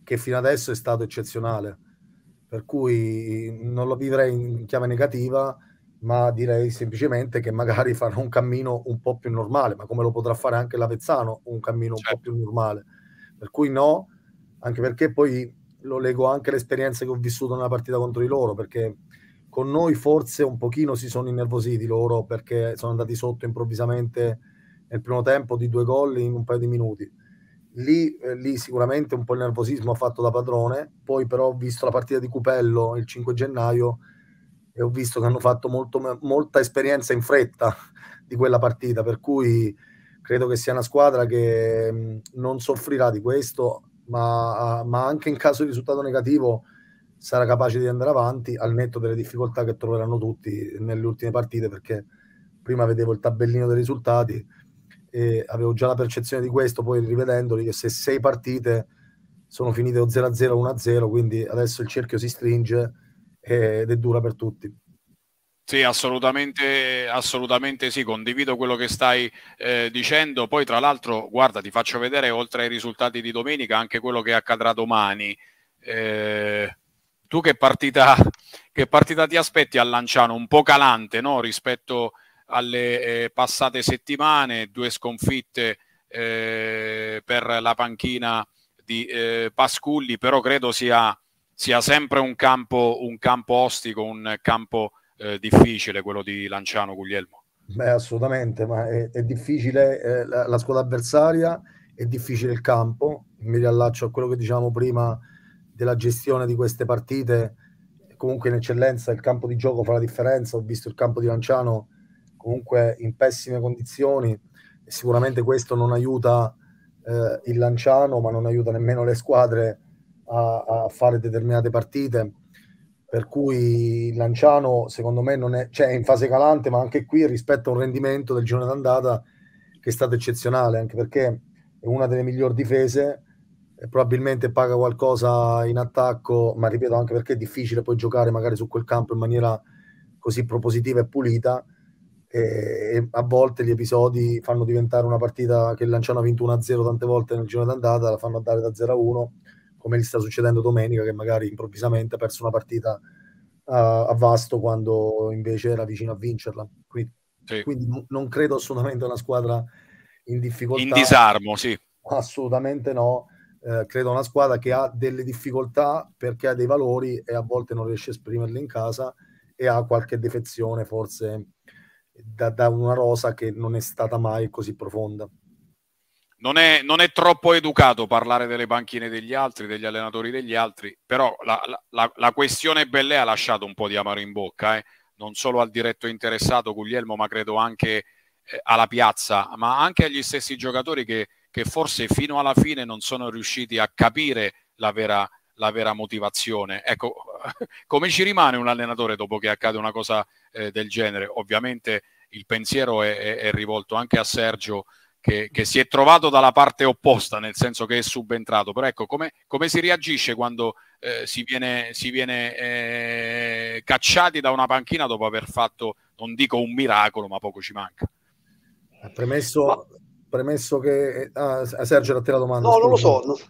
che fino adesso è stato eccezionale. Per cui non lo vivrei in chiave negativa, ma direi semplicemente che magari (laughs) farà un cammino un po' più normale, ma come lo potrà fare anche l'Avezzano, un cammino un certo. po' più normale. Per cui no, anche perché poi lo leggo anche all'esperienza che ho vissuto nella partita contro di loro, perché con noi forse un pochino si sono innervositi loro perché sono andati sotto improvvisamente nel primo tempo di due gol in un paio di minuti. Lì, eh, lì sicuramente un po' il nervosismo ha fatto da padrone, poi però ho visto la partita di Cupello il 5 gennaio e ho visto che hanno fatto molto, molta esperienza in fretta di quella partita, per cui credo che sia una squadra che non soffrirà di questo, ma, ma anche in caso di risultato negativo sarà capace di andare avanti al netto delle difficoltà che troveranno tutti nelle ultime partite perché prima vedevo il tabellino dei risultati e avevo già la percezione di questo poi rivedendoli che se sei partite sono finite 0-0 1-0 quindi adesso il cerchio si stringe ed è dura per tutti Sì, assolutamente, assolutamente sì, condivido quello che stai eh, dicendo. Poi, tra l'altro, guarda, ti faccio vedere, oltre ai risultati di domenica, anche quello che accadrà domani. Eh, tu che partita, che partita ti aspetti a Lanciano? Un po' calante no? rispetto alle eh, passate settimane, due sconfitte eh, per la panchina di eh, Pasculli, però credo sia, sia sempre un campo, un campo ostico, un campo eh, difficile quello di Lanciano Guglielmo. Beh, assolutamente, ma è, è difficile eh, la, la, squadra avversaria, è difficile il campo. Mi riallaccio a quello che dicevamo prima della gestione di queste partite. Comunque in eccellenza il campo di gioco fa la differenza. Ho visto il campo di Lanciano comunque in pessime condizioni sicuramente questo non aiuta eh, il Lanciano, ma non aiuta nemmeno le squadre a, a fare determinate partite per cui Lanciano secondo me non è, cioè è in fase calante, ma anche qui rispetto a un rendimento del giorno d'andata che è stato eccezionale, anche perché è una delle migliori difese, probabilmente paga qualcosa in attacco, ma ripeto anche perché è difficile poi giocare magari su quel campo in maniera così propositiva e pulita e, e a volte gli episodi fanno diventare una partita che Lanciano ha vinto 1-0 tante volte nel giorno d'andata, la fanno andare da 0-1 come gli sta succedendo domenica, che magari improvvisamente ha perso una partita uh, a Vasto quando invece era vicino a vincerla. Quindi, sì. quindi non credo assolutamente a una squadra in difficoltà. In disarmo, sì. Assolutamente no. Eh, credo una squadra che ha delle difficoltà perché ha dei valori e a volte non riesce a esprimerli in casa e ha qualche defezione forse da, da una rosa che non è stata mai così profonda non è, non è, troppo educato parlare delle panchine degli altri, degli allenatori degli altri, però la, la, la questione Bellè ha lasciato un po' di amaro in bocca, eh? non solo al diretto interessato Guglielmo, ma credo anche eh, alla piazza, ma anche agli stessi giocatori che, che, forse fino alla fine non sono riusciti a capire la vera, la vera motivazione. Ecco, (laughs) come ci rimane un allenatore dopo che accade una cosa eh, del genere? Ovviamente il pensiero è, è, è rivolto anche a Sergio che, che, si è trovato dalla parte opposta, nel senso che è subentrato. Però ecco, come, come si reagisce quando eh, si viene, si viene eh, cacciati da una panchina dopo aver fatto, non dico un miracolo, ma poco ci manca? Premesso, ma... premesso che... Ah, Sergio, a te la domanda. No, scusa. non lo so.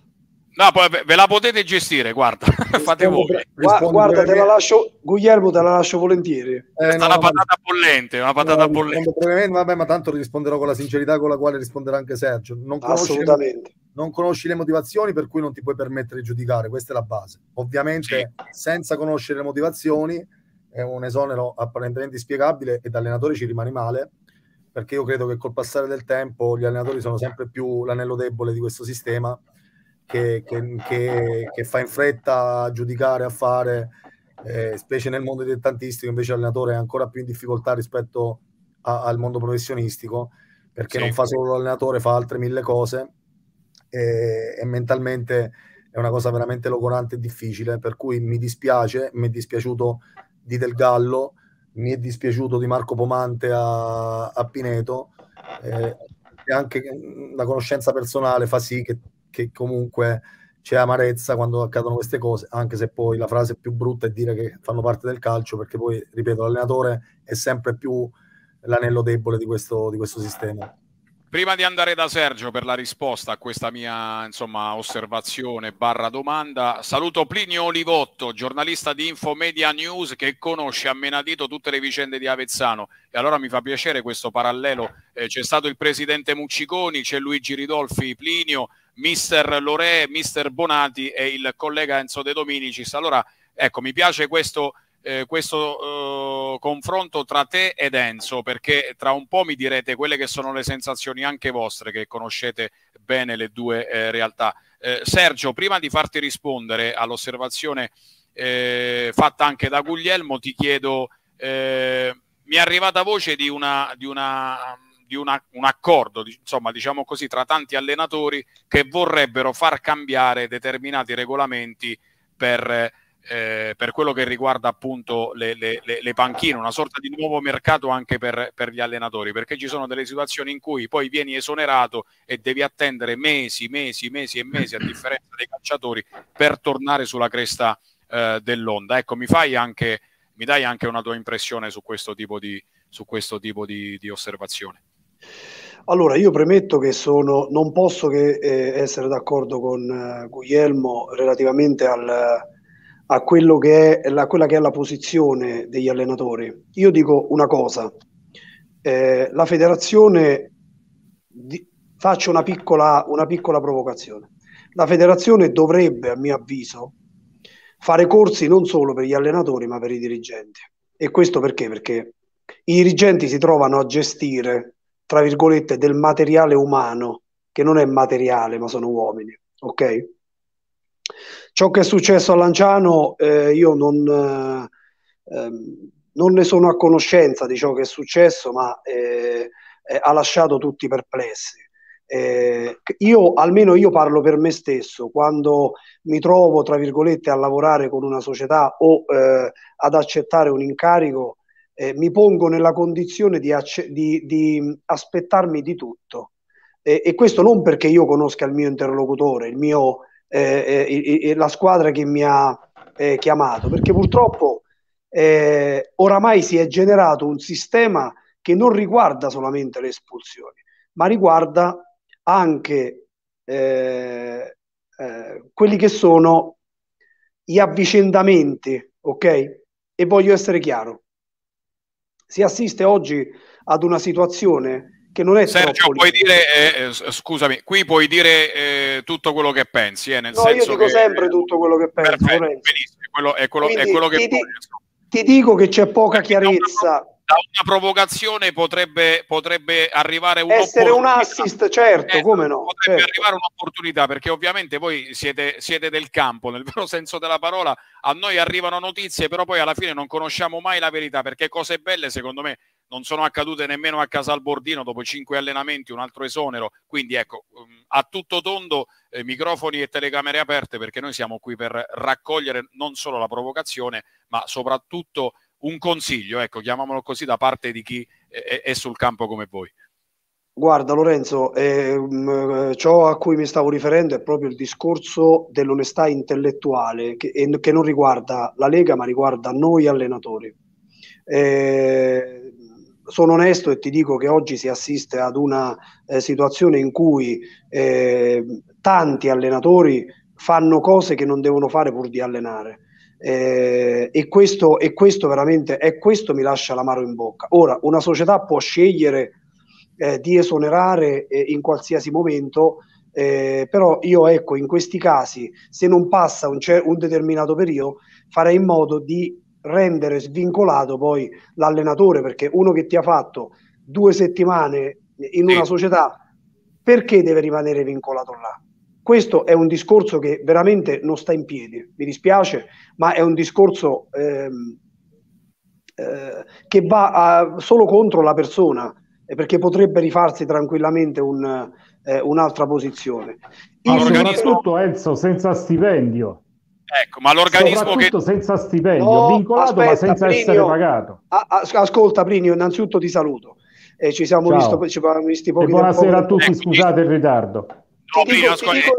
No. Poi ve la potete gestire, guarda, (laughs) fate voi. Rispondo guarda, te la lascio, Guglielmo, te la lascio volentieri. Eh, no, una patata bollente, una patata no, bollente. Vabbè, ma tanto risponderò con la sincerità con la quale risponderà anche Sergio. Non Assolutamente. Le, non conosci le motivazioni, per cui non ti puoi permettere di giudicare, questa è la base. Ovviamente, sì. senza conoscere le motivazioni, è un esonero apparentemente spiegabile e da allenatore ci rimani male, perché io credo che col passare del tempo gli allenatori sono sempre più l'anello debole di questo sistema che, che, che, che fa in fretta a giudicare, a fare, eh, specie nel mondo dilettantistico, invece l'allenatore è ancora più in difficoltà rispetto a, al mondo professionistico, perché sì. non fa solo l'allenatore, fa altre mille cose e, e mentalmente è una cosa veramente logorante e difficile, per cui mi dispiace, mi è dispiaciuto di Del Gallo, mi è dispiaciuto di Marco Pomante a, a Pineto eh, e anche la conoscenza personale fa sì che che comunque c'è amarezza quando accadono queste cose, anche se poi la frase più brutta è dire che fanno parte del calcio, perché poi, ripeto, l'allenatore è sempre più l'anello debole di questo, di questo sistema. Prima di andare da Sergio per la risposta a questa mia insomma, osservazione barra domanda, saluto Plinio Olivotto, giornalista di Infomedia News che conosce a menadito tutte le vicende di Avezzano e allora mi fa piacere questo parallelo. Eh, c'è stato il presidente Mucciconi, c'è Luigi Ridolfi Plinio, mister Lore, mister Bonati e il collega Enzo De Dominicis. Allora, ecco, mi piace questo, eh, questo uh, confronto tra te ed Enzo, perché tra un po' mi direte quelle che sono le sensazioni anche vostre, che conoscete bene le due eh, realtà. Eh, Sergio, prima di farti rispondere all'osservazione eh, fatta anche da Guglielmo, ti chiedo, eh, mi è arrivata voce di una, di una di una, un accordo, insomma, diciamo così, tra tanti allenatori che vorrebbero far cambiare determinati regolamenti per, eh, per quello che riguarda appunto le, le, le, panchine, una sorta di nuovo mercato anche per, per, gli allenatori, perché ci sono delle situazioni in cui poi vieni esonerato e devi attendere mesi, mesi, mesi e mesi, a differenza dei calciatori, per tornare sulla cresta eh, dell'onda. Ecco, mi fai anche mi dai anche una tua impressione su questo tipo di, su questo tipo di, di osservazione. Allora, io premetto che sono, non posso che eh, essere d'accordo con eh, Guglielmo relativamente al, a quello che è la, quella che è la posizione degli allenatori. Io dico una cosa, eh, la federazione, di, faccio una piccola, una piccola provocazione, la federazione dovrebbe, a mio avviso, fare corsi non solo per gli allenatori ma per i dirigenti. E questo perché? Perché i dirigenti si trovano a gestire, tra virgolette, del materiale umano, che non è materiale ma sono uomini, ok? Ciò che è successo a Lanciano, eh, io non, eh, ehm, non, ne sono a conoscenza di ciò che è successo, ma eh, eh ha lasciato tutti perplessi. Eh, io, almeno io parlo per me stesso, quando mi trovo, tra virgolette, a lavorare con una società o eh, ad accettare un incarico, mi pongo nella condizione di, acce- di, di aspettarmi di tutto. e questo non perché io conosca il mio interlocutore, il mio eh, eh, la squadra che mi ha eh, chiamato, perché purtroppo eh, oramai si è generato un sistema che non riguarda solamente le espulsioni, ma riguarda anche quelli che sono gli avvicendamenti, ok? E voglio essere chiaro, si assiste oggi ad una situazione che non è Sergio, puoi dire, eh, eh scusami, qui puoi dire eh, tutto quello che pensi, eh, nel no, senso io dico che... sempre tutto quello che penso. Perfetto, benissimo, quello, è, quello, è quello che... Ti, ti dico che c'è poca chiarezza da una provocazione potrebbe, potrebbe arrivare essere un assist, certo, eh, come no? Potrebbe certo. arrivare un'opportunità perché ovviamente voi siete, siete, del campo, nel vero (laughs) senso della parola. A noi arrivano notizie, però poi alla fine non conosciamo mai la verità perché cose belle, secondo me, non sono accadute nemmeno a Casalbordino dopo cinque allenamenti, un altro esonero. Quindi ecco, mm, a tutto tondo, eh, microfoni e telecamere aperte perché noi siamo qui per raccogliere non solo la provocazione, ma soprattutto un consiglio, ecco, chiamiamolo così, da parte di chi è, è sul campo come voi. Guarda Lorenzo, ehm, ciò a cui mi stavo riferendo è proprio il discorso dell'onestà intellettuale che, che non riguarda la Lega ma riguarda noi allenatori. Eh, sono onesto e ti dico che oggi si assiste ad una eh, situazione in cui eh, tanti allenatori fanno cose che non devono fare pur di allenare. Eh, e, questo, e questo veramente è questo mi lascia l'amaro in bocca. Ora, una società può scegliere eh, di esonerare eh, in qualsiasi momento, eh, però io ecco, in questi casi, se non passa un, un determinato periodo, farei in modo di rendere svincolato poi l'allenatore, perché uno che ti ha fatto due settimane in una società, perché deve rimanere vincolato là? Questo è un discorso che veramente non sta in piedi, mi dispiace, ma è un discorso ehm, eh, che va a, solo contro la persona, eh, perché potrebbe rifarsi tranquillamente un, eh, un'altra posizione. Ma soprattutto Enzo senza stipendio. Ecco, ma l'organismo che... senza stipendio, no, vincolato aspetta, ma senza Plinio, essere pagato. A, a, ascolta Plinio, innanzitutto ti saluto. Eh, ci siamo Ciao. visto, ci visti pochi e buonasera a tutti, ecco, scusate il ritardo. No, Plinio, dico, dico...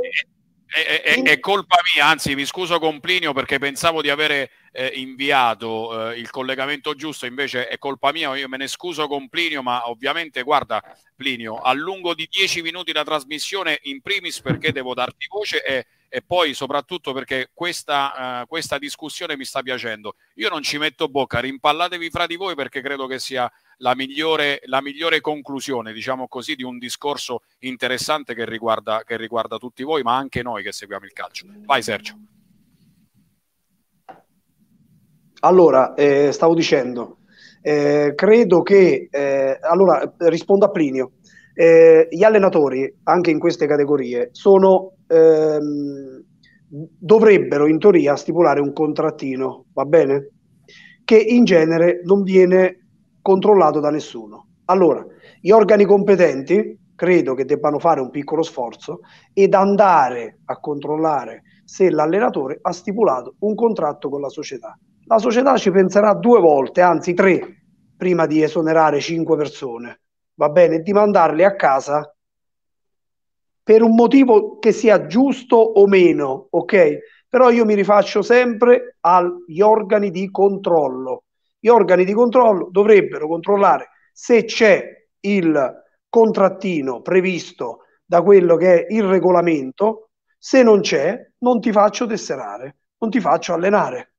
È, è, è, colpa mia, anzi mi scuso con Plinio perché pensavo di avere eh, inviato eh, il collegamento giusto, invece è colpa mia, io me ne scuso con Plinio, ma ovviamente guarda Plinio, a lungo di 10 minuti la trasmissione in primis perché devo darti voce e, e poi soprattutto perché questa, uh, questa discussione mi sta piacendo. Io non ci metto bocca, rimpallatevi fra di voi perché credo che sia la migliore, la migliore conclusione, diciamo così, di un discorso interessante che riguarda, che riguarda tutti voi, ma anche noi che seguiamo il calcio. Vai Sergio. Allora, eh, stavo dicendo, eh, credo che, eh, allora rispondo a Plinio, eh, gli allenatori, anche in queste categorie, sono, ehm, dovrebbero in teoria stipulare un contrattino, va bene? Che in genere non viene controllato da nessuno. Allora, gli organi competenti credo che debbano fare un piccolo sforzo ed andare a controllare se l'allenatore ha stipulato un contratto con la società. La società ci penserà due volte, anzi tre, prima di esonerare cinque persone, va bene, di mandarli a casa per un motivo che sia giusto o meno, ok? Però io mi rifaccio sempre agli organi di controllo Gli organi di controllo dovrebbero controllare se c'è il contrattino previsto da quello che è il regolamento, se non c'è, non ti faccio tesserare, non ti faccio allenare.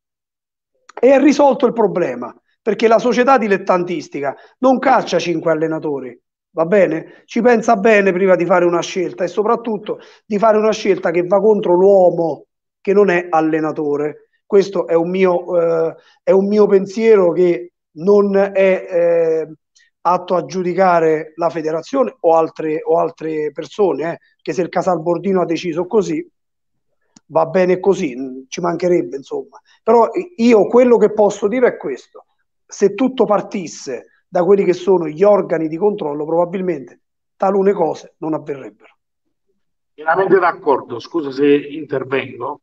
E è risolto il problema, perché la società dilettantistica non caccia cinque allenatori, va bene? Ci pensa bene prima di fare una scelta e soprattutto di fare una scelta che va contro l'uomo che non è allenatore. Questo è un mio, eh, è un mio pensiero che non è eh, atto a giudicare la federazione o altre, o altre persone, eh, che se il Casalbordino ha deciso così, va bene così, ci mancherebbe insomma. Però io quello che posso dire è questo, se tutto partisse da quelli che sono gli organi di controllo, probabilmente talune cose non avverrebbero. Pienamente d'accordo, scusa se intervengo,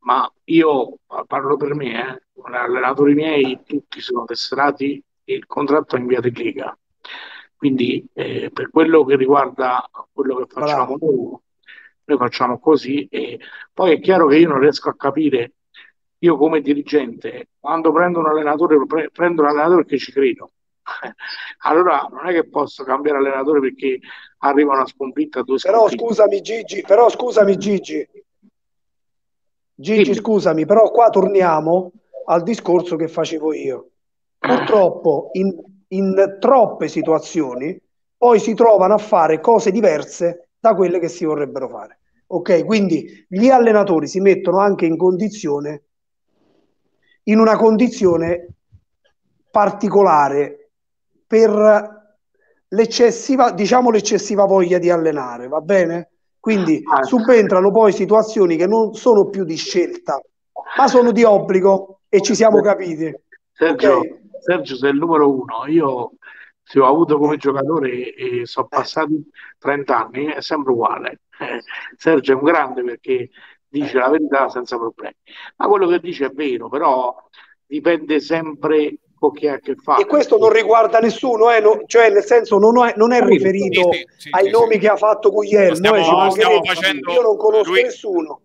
ma io parlo per me, eh, con allenatori miei, tutti sono tesserati il contratto è in via di Liga. Quindi eh, per quello che riguarda quello che facciamo noi, noi facciamo così e poi è chiaro che io non riesco a capire, io come dirigente, quando prendo un allenatore, pre- prendo un allenatore perché ci credo. (laughs) allora non è che posso cambiare allenatore perché arriva una sconfitta due però scusami Gigi però scusami Gigi Gigi sì. scusami però qua torniamo al discorso che facevo io purtroppo in, in troppe situazioni poi si trovano a fare cose diverse da quelle che si vorrebbero fare. Ok, quindi gli allenatori si mettono anche in condizione, in una condizione particolare per l'eccessiva, diciamo l'eccessiva voglia di allenare, va bene? Quindi ah, subentrano poi situazioni che non sono più di scelta, ma sono di obbligo e ci siamo capiti. Sergio, okay? Sergio sei il numero uno. Io se ho avuto come giocatore e sono passati 30 anni, è sempre uguale. Eh, (laughs) Sergio è un grande perché dice la verità senza problemi. Ma quello che dice è vero, però dipende sempre con chi ha a che fare. E questo non riguarda nessuno, eh? no, cioè nel senso non è, non è riferito sì, sì, sì, ai nomi che ha fatto Guglielmo. Stiamo, eh, stiamo facendo, io non conosco lui, nessuno.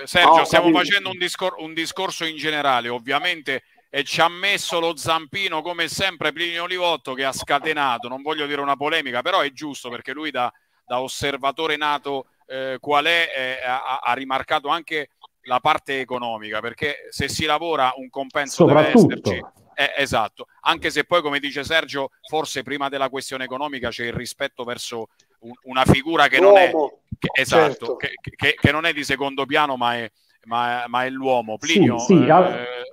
Eh, Sergio, no, stiamo capito. facendo un, discor- un discorso in generale, ovviamente e ci ha messo lo zampino come sempre Plinio Olivotto che ha scatenato, non voglio dire una polemica, però è giusto perché lui da, da osservatore nato eh, qual è eh, ha, ha, rimarcato anche la parte economica perché se si lavora un compenso deve esserci. Eh, esatto, anche se poi come dice Sergio forse prima della questione economica c'è il rispetto verso un, una figura che non è che, esatto, certo. che, che, che, non è di secondo piano ma è, ma, ma è l'uomo. Plinio, sì, sì, eh,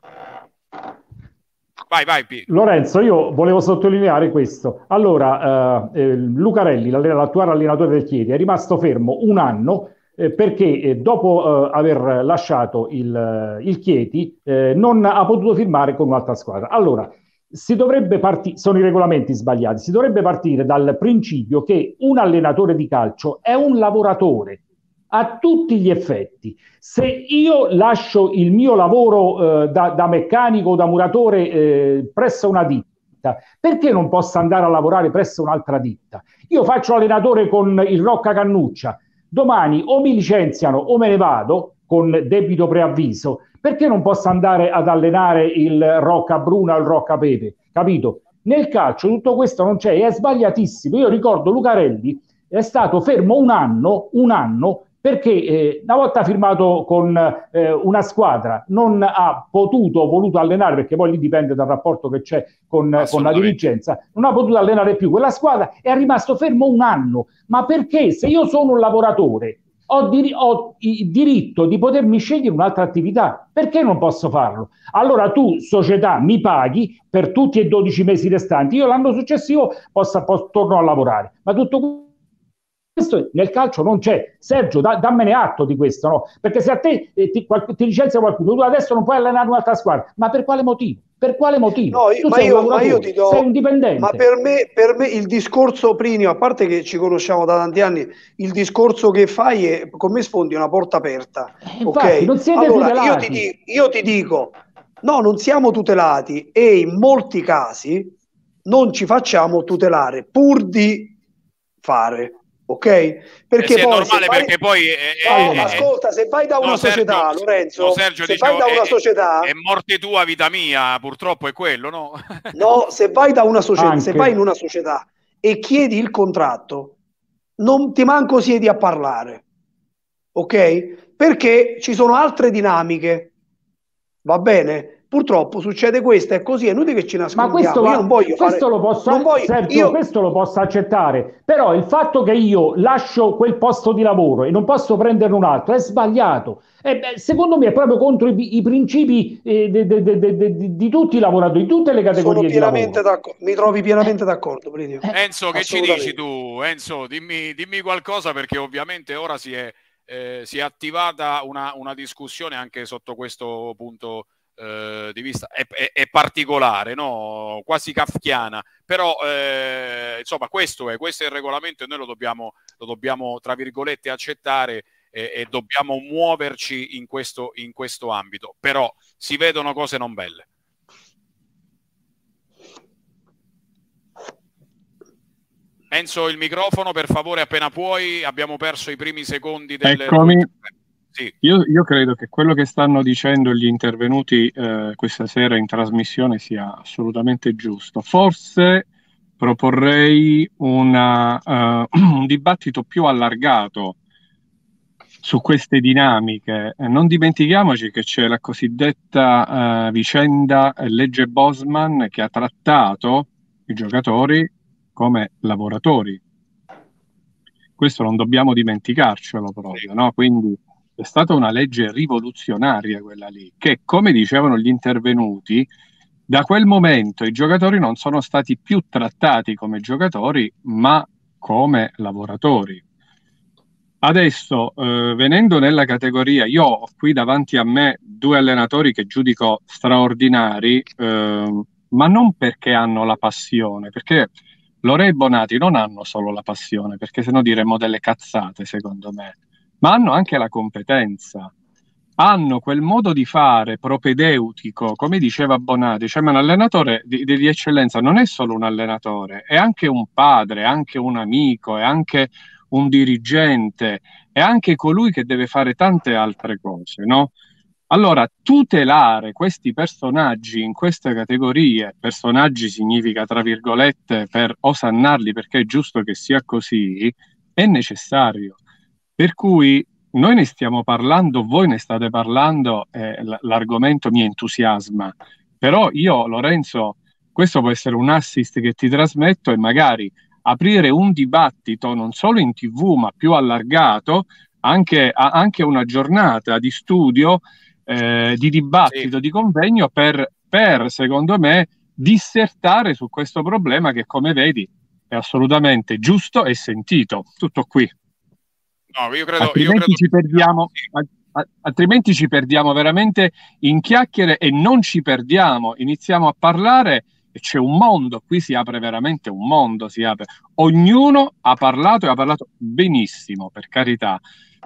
Vai, vai, P. Lorenzo, io volevo sottolineare questo. Allora, eh, eh, Lucarelli, l'attuale allenatore del Chiedi, è rimasto fermo un anno eh, perché eh, dopo eh, aver lasciato il, il Chieti eh, non ha potuto firmare con un'altra squadra. Allora, si dovrebbe partire, sono i regolamenti sbagliati, si dovrebbe partire dal principio che un allenatore di calcio è un lavoratore a tutti gli effetti. Se io lascio il mio lavoro eh, da, da, meccanico o da muratore eh, presso una ditta, perché non posso andare a lavorare presso un'altra ditta? Io faccio allenatore con il Rocca Cannuccia, domani o mi licenziano o me ne vado con debito preavviso, perché non posso andare ad allenare il Rocca Bruna o il Rocca Pepe? Capito? Nel calcio tutto questo non c'è, è sbagliatissimo. Io ricordo Lucarelli è stato fermo un anno, un anno perché eh, una volta firmato con eh, una squadra non ha potuto o voluto allenare, perché poi lì dipende dal rapporto che c'è con, con, la dirigenza, non ha potuto allenare più quella squadra e è rimasto fermo un anno. Ma perché se io sono un lavoratore ho, dir- ho il diritto di potermi scegliere un'altra attività, perché non posso farlo? Allora tu, società, mi paghi per tutti e 12 mesi restanti, io l'anno successivo posso, posso, torno a lavorare. Ma tutto questo nel calcio non c'è. Sergio, da, dammene atto di questo, no? Perché se a te eh, ti, qual, ti, licenzia qualcuno, tu adesso non puoi allenare un'altra squadra, ma per quale motivo? Per quale motivo? No, io, ma, io, ma, io, ti do. Sei indipendente. Ma per me, per me il discorso Plinio, a parte che ci conosciamo da tanti anni, il discorso che fai è con me sfondi una porta aperta. Eh, infatti, non siete allora, io ti, io ti dico, no, non siamo tutelati e in molti casi non ci facciamo tutelare pur di fare ok? Perché eh sì, poi, è normale vai... perché poi è, è, no, ascolta, se vai da una no, società, Sergio, Lorenzo, no, Sergio, se dicevo, vai da una società è morte tua, vita mia, purtroppo è quello, no? no, se vai da una società, Anche. se vai in una società e chiedi il contratto, non ti manco siedi a parlare, ok? Perché ci sono altre dinamiche, va bene? Purtroppo succede questo, è così, è inutile che ci nascondiamo. Ma questo, io non voglio questo, fare, lo posso, non voglio, Sergio, io... questo lo posso accettare, però il fatto che io lascio quel posto di lavoro e non posso prenderne un altro è sbagliato. E, beh, secondo me è proprio contro i, i principi eh, de, de, de, di tutti i lavoratori, di tutte le categorie Sono pienamente d'accordo, mi trovi pienamente d'accordo. Bridio. Eh, Enzo, che ci dici tu? Enzo, dimmi, dimmi qualcosa perché ovviamente ora si è, eh, si è attivata una, una discussione anche sotto questo punto eh, di vista è, è, è particolare, no? quasi kafkiana, però eh, insomma questo è, questo è il regolamento e noi lo dobbiamo, lo dobbiamo tra virgolette accettare e, e dobbiamo muoverci in questo, in questo ambito, però si vedono cose non belle. Enzo, il microfono per favore appena puoi, abbiamo perso i primi secondi del... Eccomi. Sì. Io, io, credo che quello che stanno dicendo gli intervenuti eh, questa sera in trasmissione sia assolutamente giusto. Forse proporrei una, uh, (clears throat) un dibattito più allargato su queste dinamiche. Eh, non dimentichiamoci che c'è la cosiddetta uh, vicenda legge Bosman che ha trattato i giocatori come lavoratori. Questo non dobbiamo dimenticarcelo proprio, no? Quindi è stata una legge rivoluzionaria quella lì, che come dicevano gli intervenuti, da quel momento i giocatori non sono stati più trattati come giocatori, ma come lavoratori. Adesso, eh, venendo nella categoria, io ho qui davanti a me due allenatori che giudico straordinari, eh, ma non perché hanno la passione, perché Lore e Bonati non hanno solo la passione, perché se no diremmo delle cazzate, secondo me ma hanno anche la competenza, hanno quel modo di fare propedeutico, come diceva Bonati, cioè un allenatore di, di, eccellenza non è solo un allenatore, è anche un padre, è anche un amico, è anche un dirigente, è anche colui che deve fare tante altre cose, no? Allora, tutelare questi personaggi in queste categorie, personaggi significa tra virgolette per osannarli perché è giusto che sia così, è necessario. Per cui noi ne stiamo parlando, voi ne state parlando, eh, l'argomento mi entusiasma, però io, Lorenzo, questo può essere un assist che ti trasmetto e magari aprire un dibattito non solo in tv ma più allargato, anche, anche una giornata di studio, eh, di dibattito, sì. di convegno per, per, secondo me, dissertare su questo problema che, come vedi, è assolutamente giusto e sentito. Tutto qui. No, io credo, altrimenti, io credo ci perdiamo, altrimenti ci perdiamo veramente in chiacchiere e non ci perdiamo. Iniziamo a parlare e c'è un mondo, qui si apre veramente un mondo, si apre. Ognuno ha parlato e ha parlato benissimo, per carità,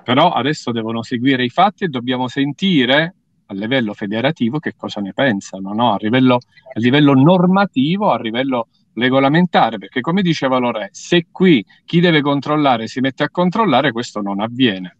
però adesso devono seguire i fatti e dobbiamo sentire a livello federativo che cosa ne pensano, no? a, livello, a livello normativo, a livello regolamentare, perché come diceva Lore, se qui chi deve controllare si mette a controllare, questo non avviene.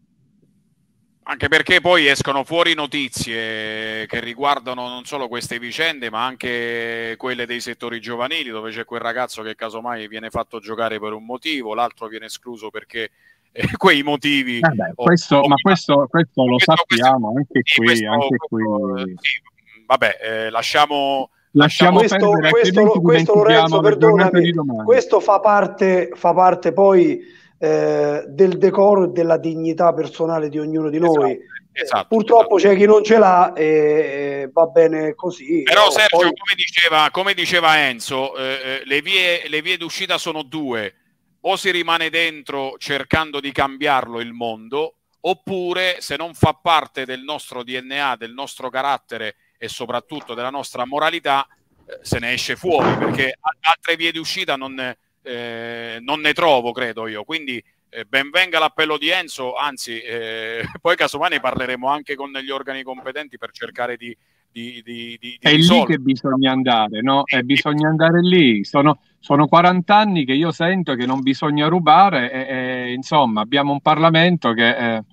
Anche perché poi escono fuori notizie che riguardano non solo queste vicende, ma anche quelle dei settori giovanili, dove c'è quel ragazzo che casomai viene fatto giocare per un motivo, l'altro viene escluso perché eh, (laughs) quei motivi. Eh beh, questo, o, ma questo, questo lo questo, sappiamo questo, anche qui. Anche qui. Sì, vabbè, eh, lasciamo Lasciamo questo, questo, questo Lorenzo, perdonami, questo fa parte, fa parte poi eh, del decoro e della dignità personale di ognuno di noi. Esatto, esatto, Purtroppo esatto. c'è chi non ce l'ha e va bene così. Però no? Sergio, poi... come, diceva, come, diceva, Enzo, eh, eh, le, vie, le vie d'uscita sono due. O si rimane dentro cercando di cambiarlo il mondo, oppure se non fa parte del nostro DNA, del nostro carattere e soprattutto della nostra moralità, eh, se ne esce fuori, perché altre vie di uscita non, eh, non ne trovo, credo io. Quindi eh, ben venga l'appello di Enzo, anzi, eh, (laughs) poi casomai ne parleremo anche con gli organi competenti per cercare di, di, di, di È lì che bisogna andare, no? E bisogna andare lì. Sono, sono 40 anni che io sento che non bisogna rubare e, e insomma abbiamo un Parlamento che... Eh,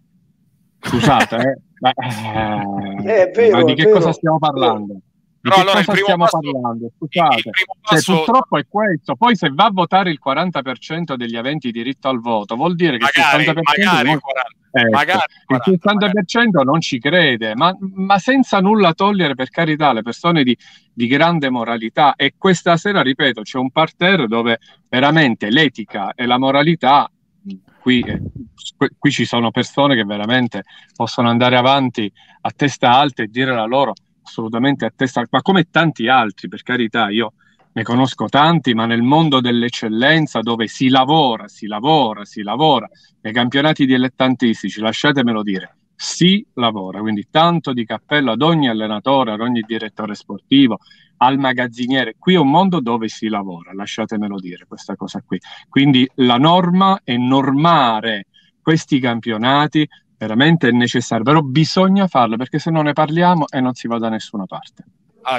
scusate, eh, (laughs) eh, è vero, ma di che vero, cosa stiamo parlando? Di Però che allora cosa stiamo passo, parlando? Scusate, cioè, passo... purtroppo è questo. Poi se va a votare il 40% degli aventi diritto al voto, vuol dire che magari, il 60% magari, non... 40, ecco, magari 40, il 60% magari. non ci crede, ma, ma, senza nulla togliere per carità le persone di, di grande moralità. E questa sera, ripeto, c'è un parterre dove veramente l'etica e la moralità Qui, qui, ci sono persone che veramente possono andare avanti a testa alta e dire la loro assolutamente a testa alta, ma come tanti altri, per carità, io ne conosco tanti, ma nel mondo dell'eccellenza dove si lavora, si lavora, si lavora, nei campionati dilettantistici, lasciatemelo dire, si lavora, quindi tanto di cappello ad ogni allenatore, ad ogni direttore sportivo, al magazziniere. Qui è un mondo dove si lavora, lasciatemelo dire questa cosa qui. Quindi la norma è normare questi campionati, veramente è necessario, però bisogna farlo perché se no ne parliamo e non si va da nessuna parte. Ah,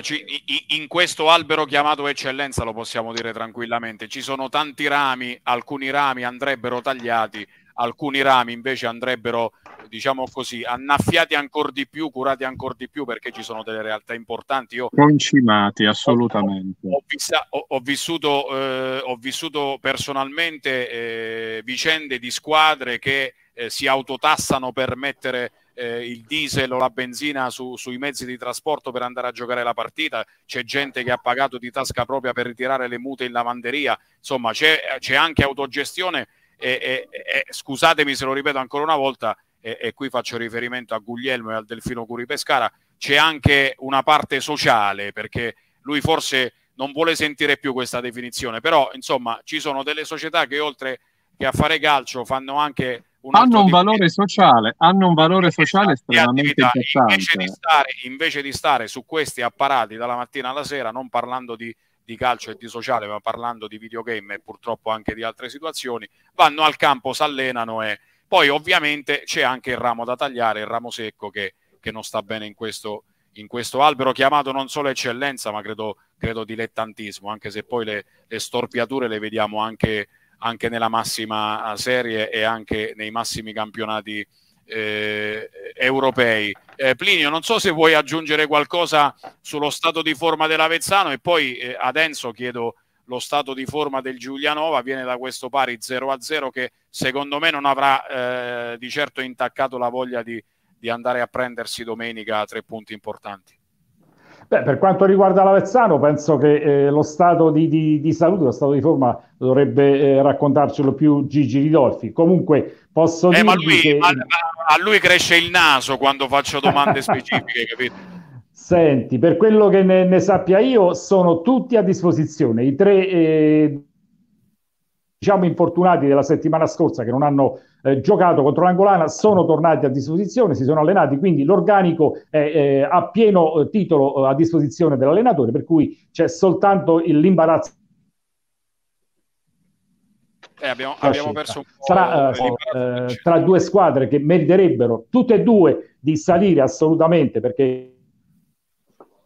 in questo albero chiamato eccellenza lo possiamo dire tranquillamente, ci sono tanti rami, alcuni rami andrebbero tagliati, alcuni rami invece andrebbero, diciamo così, annaffiati ancora di più, curati ancora di più perché ci sono delle realtà importanti. Io concimati assolutamente. Ho, ho, vissa, ho, ho vissuto, eh, ho vissuto personalmente eh, vicende di squadre che eh, si autotassano per mettere eh, il diesel o la benzina su, sui mezzi di trasporto per andare a giocare la partita, c'è gente che ha pagato di tasca propria per ritirare le mute in lavanderia, insomma c'è, c'è anche autogestione e, e, e, scusatemi se lo ripeto ancora una volta, e, qui faccio riferimento a Guglielmo e al Delfino Curi Pescara, c'è anche una parte sociale, perché lui forse non vuole sentire più questa definizione, però insomma ci sono delle società che oltre che a fare calcio fanno anche un hanno un valore sociale, hanno un valore sociale estremamente importante. Invece di, stare, invece di stare su questi apparati dalla mattina alla sera, non parlando di di calcio e di sociale, ma parlando di videogame e purtroppo anche di altre situazioni, vanno al campo, si allenano e poi ovviamente c'è anche il ramo da tagliare, il ramo secco che, che non sta bene in questo, in questo albero chiamato non solo eccellenza, ma credo, credo dilettantismo, anche se poi le, le storpiature le vediamo anche, anche, nella massima serie e anche nei massimi campionati eh, europei. Eh, Plinio, non so se vuoi aggiungere qualcosa sullo stato di forma dell'Avezzano e poi eh, ad Enzo chiedo lo stato di forma del Giulianova, viene da questo pari 0-0 che secondo me non avrà eh, di certo intaccato la voglia di, di andare a prendersi domenica tre punti importanti. Beh, per quanto riguarda l'Avezzano, penso che eh, lo stato di, di, di, salute, lo stato di forma dovrebbe eh, raccontarcelo più Gigi Ridolfi. Comunque posso eh, dire che... a lui cresce il naso quando faccio domande (laughs) specifiche, capito? Senti, per quello che ne, ne, sappia io, sono tutti a disposizione. I tre eh, diciamo infortunati della settimana scorsa che non hanno eh, giocato contro l'Angolana sono tornati a disposizione, si sono allenati, quindi l'organico è eh, a pieno titolo a disposizione dell'allenatore, per cui c'è soltanto l'imbarazzo. Eh, abbiamo, abbiamo perso un po' Sarà eh, tra due squadre che meriterebbero tutte e due di salire assolutamente perché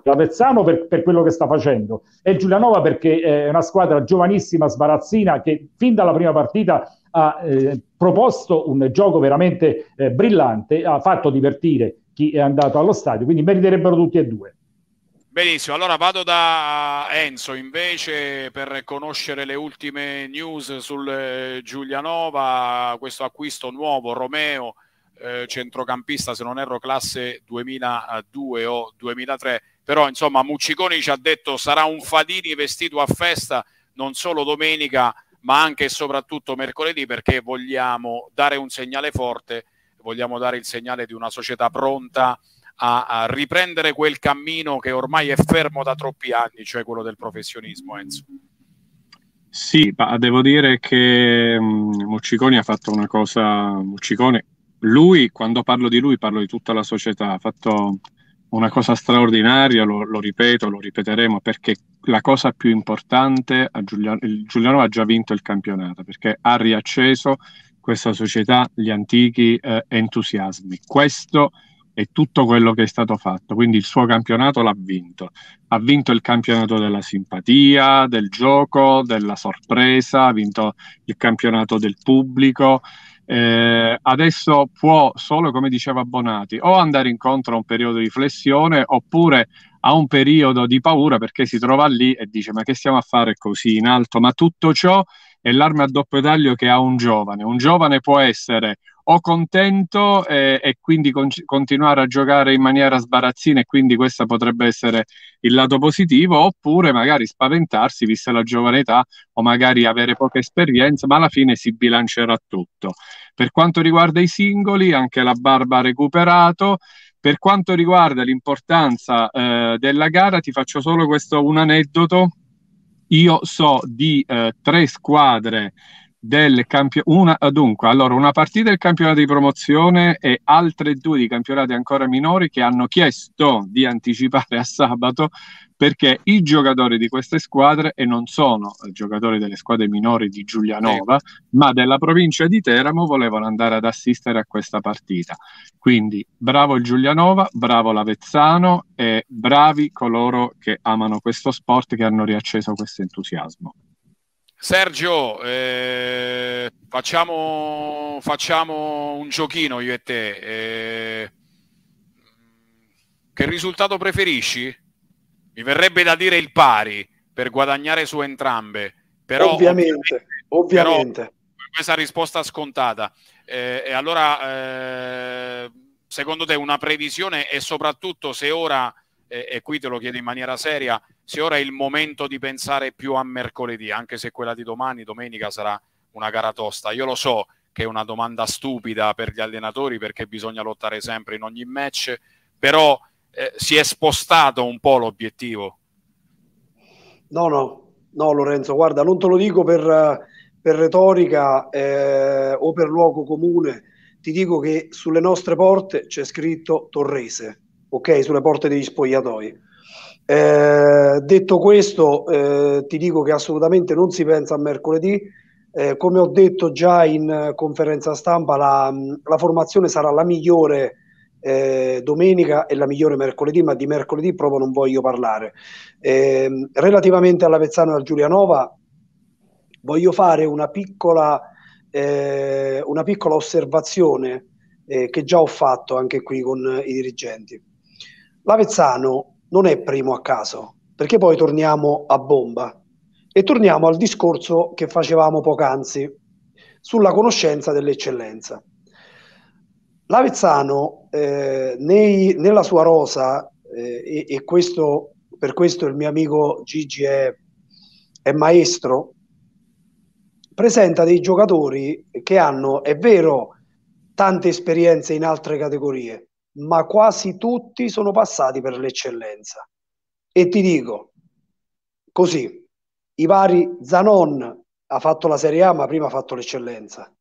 Lavezzano per, per, quello che sta facendo e Giulianova perché è una squadra giovanissima, sbarazzina, che fin dalla prima partita ha eh, proposto un gioco veramente eh, brillante, ha fatto divertire chi è andato allo stadio, quindi meriterebbero tutti e due. Benissimo, allora vado da Enzo invece per conoscere le ultime news sul eh, Giulianova, questo acquisto nuovo, Romeo, eh, centrocampista se non erro classe 2002 o 2003 però insomma Mucciconi ci ha detto sarà un Fadini vestito a festa non solo domenica ma anche e soprattutto mercoledì perché vogliamo dare un segnale forte, vogliamo dare il segnale di una società pronta a, a riprendere quel cammino che ormai è fermo da troppi anni, cioè quello del professionismo Enzo. Sì, ma devo dire che um, Mucciconi ha fatto una cosa, Mucciconi, lui, quando parlo di lui, parlo di tutta la società, ha fatto una cosa straordinaria, lo, lo, ripeto, lo ripeteremo, perché la cosa più importante, a Giuliano, Giuliano ha già vinto il campionato, perché ha riacceso questa società gli antichi eh, entusiasmi. Questo e tutto quello che è stato fatto. Quindi il suo campionato l'ha vinto. Ha vinto il campionato della simpatia, del gioco, della sorpresa, ha vinto il campionato del pubblico. Eh, adesso può solo, come diceva Bonati, o andare incontro a un periodo di flessione oppure a un periodo di paura perché si trova lì e dice ma che stiamo a fare così in alto? Ma tutto ciò è l'arma a doppio taglio che ha un giovane. Un giovane può essere o contento eh, e quindi con- continuare a giocare in maniera sbarazzina e quindi questo potrebbe essere il lato positivo, oppure magari spaventarsi vista la giovane età o magari avere poca esperienza, ma alla fine si bilancerà tutto. Per quanto riguarda i singoli, anche la Barba ha recuperato. Per quanto riguarda l'importanza eh, della gara, ti faccio solo questo un aneddoto io so di eh, tre squadre del campionato. Dunque, allora, una partita del campionato di promozione e altre due di campionati ancora minori che hanno chiesto di anticipare a sabato perché i giocatori di queste squadre, e non sono giocatori delle squadre minori di Giulianova, ma della provincia di Teramo, volevano andare ad assistere a questa partita. Quindi bravo il Giulianova, bravo l'Avezzano e bravi coloro che amano questo sport, che hanno riacceso questo entusiasmo. Sergio, eh, facciamo, facciamo, un giochino io e te. Eh, che risultato preferisci? Mi verrebbe da dire il pari per guadagnare su entrambe. Però, ovviamente, ovviamente. Però, questa risposta scontata. Eh, e allora, eh, secondo te, una previsione e soprattutto se ora, eh, e qui te lo chiedo in maniera seria, se ora è il momento di pensare più a mercoledì, anche se quella di domani, domenica, sarà una gara tosta. Io lo so che è una domanda stupida per gli allenatori perché bisogna lottare sempre in ogni match, però eh, si è spostato un po' l'obiettivo. No, no, no Lorenzo, guarda, non te lo dico per, per retorica eh, o per luogo comune, ti dico che sulle nostre porte c'è scritto Torrese, ok? Sulle porte degli spogliatoi. Eh, detto questo, eh, ti dico che assolutamente non si pensa a mercoledì. Eh, come ho detto già in conferenza stampa, la, la formazione sarà la migliore eh, domenica e la migliore mercoledì, ma di mercoledì proprio non voglio parlare. Eh, relativamente all'Avezzano e al Giulianova, voglio fare una piccola, eh, una piccola osservazione eh, che già ho fatto anche qui con i dirigenti. L'Avezzano non è primo a caso, perché poi torniamo a bomba e torniamo al discorso che facevamo poc'anzi sulla conoscenza dell'eccellenza. L'Avezzano eh, nei, nella sua rosa, eh, e, e, questo, per questo il mio amico Gigi è, è maestro, presenta dei giocatori che hanno, è vero, tante esperienze in altre categorie, ma quasi tutti sono passati per l'eccellenza. E ti dico, così, i vari Zanon ha fatto la Serie A, ma prima ha fatto l'eccellenza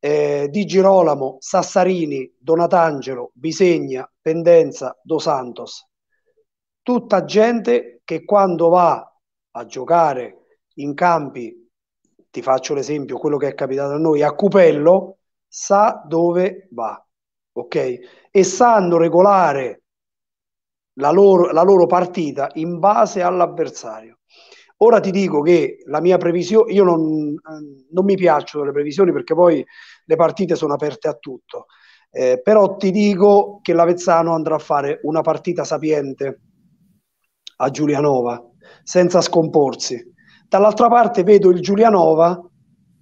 eh, Di Girolamo, Sassarini, Donatangelo, Bisegna, Pendenza, Dos Santos. Tutta gente che quando va a giocare in campi, ti faccio l'esempio, quello che è capitato a noi, a Cupello, sa dove va, ok? E sanno regolare la loro, la loro partita in base all'avversario. Ora ti dico che la mia previsione, io non, non, mi piacciono le previsioni perché poi le partite sono aperte a tutto, eh, però ti dico che l'Avezzano andrà a fare una partita sapiente a Giulianova, senza scomporsi. Dall'altra parte vedo il Giulianova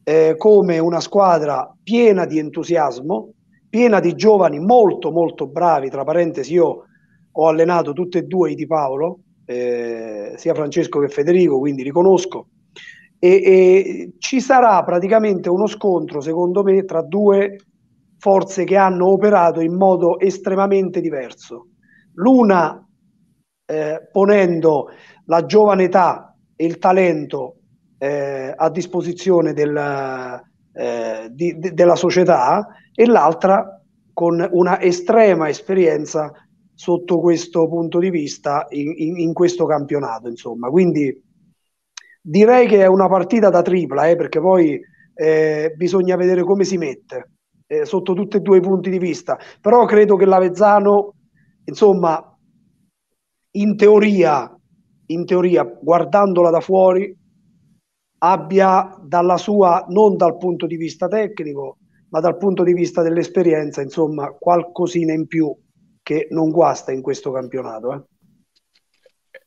eh, come una squadra piena di entusiasmo, piena di giovani molto molto bravi, tra parentesi io ho allenato tutte e due i Di Paolo, eh, sia Francesco che Federico, quindi riconosco. E, e, ci sarà praticamente uno scontro, secondo me, tra due forze che hanno operato in modo estremamente diverso. L'una eh, ponendo la giovane età e il talento eh, a disposizione del, eh, di, de, della società e l'altra con una estrema esperienza sotto questo punto di vista in, in, in questo campionato. Insomma, quindi direi che è una partita da tripla, eh, perché poi eh, bisogna vedere come si mette. eh, sotto tutti e due i punti di vista, però credo che l'Avezzano, insomma, in teoria, in teoria, guardandola da fuori, abbia dalla sua, non dal punto di vista tecnico, ma dal punto di vista dell'esperienza, insomma, qualcosina in più che non guasta in questo campionato. Eh.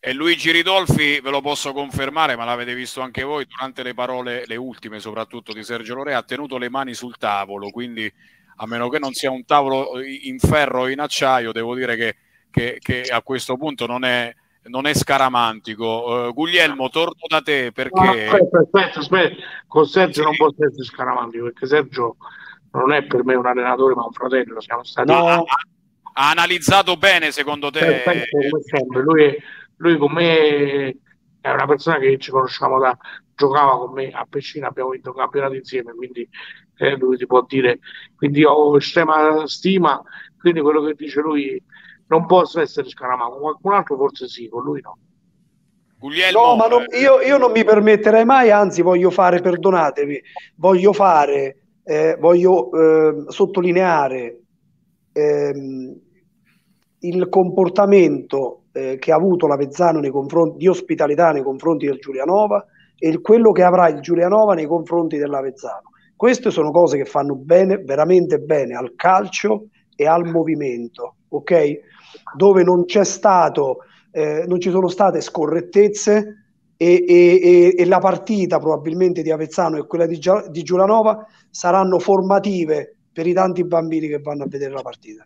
E Luigi Ridolfi, ve lo posso confermare, ma l'avete visto anche voi, durante le parole, le ultime soprattutto di Sergio Lorea, ha tenuto le mani sul tavolo, quindi a meno che non sia un tavolo in ferro o in acciaio, devo dire che, che, che a questo punto non è, non è scaramantico. Uh, Guglielmo, torno da te perché... No, aspetta, aspetta, aspetta, con Sergio sì. non posso essere scaramantico perché Sergio non è per me un allenatore ma un fratello, siamo stati... No, ha, ha, analizzato bene secondo te? Perfetto, come sempre, lui, lui con me è una persona che ci conosciamo da giocava con me a Pescina, abbiamo vinto un campionato insieme, quindi eh, lui si può dire, quindi ho estrema stima, quindi quello che dice lui non posso essere Scaramano, qualcun altro forse sì, con lui no. Guglielmo, no, ma non, eh, io, io, non mi permetterei mai, anzi voglio fare, perdonatevi, voglio fare, eh, voglio eh, sottolineare ehm, il comportamento eh, che ha avuto nei confronti di ospitalità nei confronti del Giulianova e quello che avrà il Giulianova nei confronti dell'Avezzano. Queste sono cose che fanno bene, veramente bene al calcio e al movimento, ok? Dove non c'è stato, eh, non ci sono state scorrettezze e, e, e, la partita probabilmente di Avezzano e quella di, di Giulanova saranno formative per i tanti bambini che vanno a vedere la partita.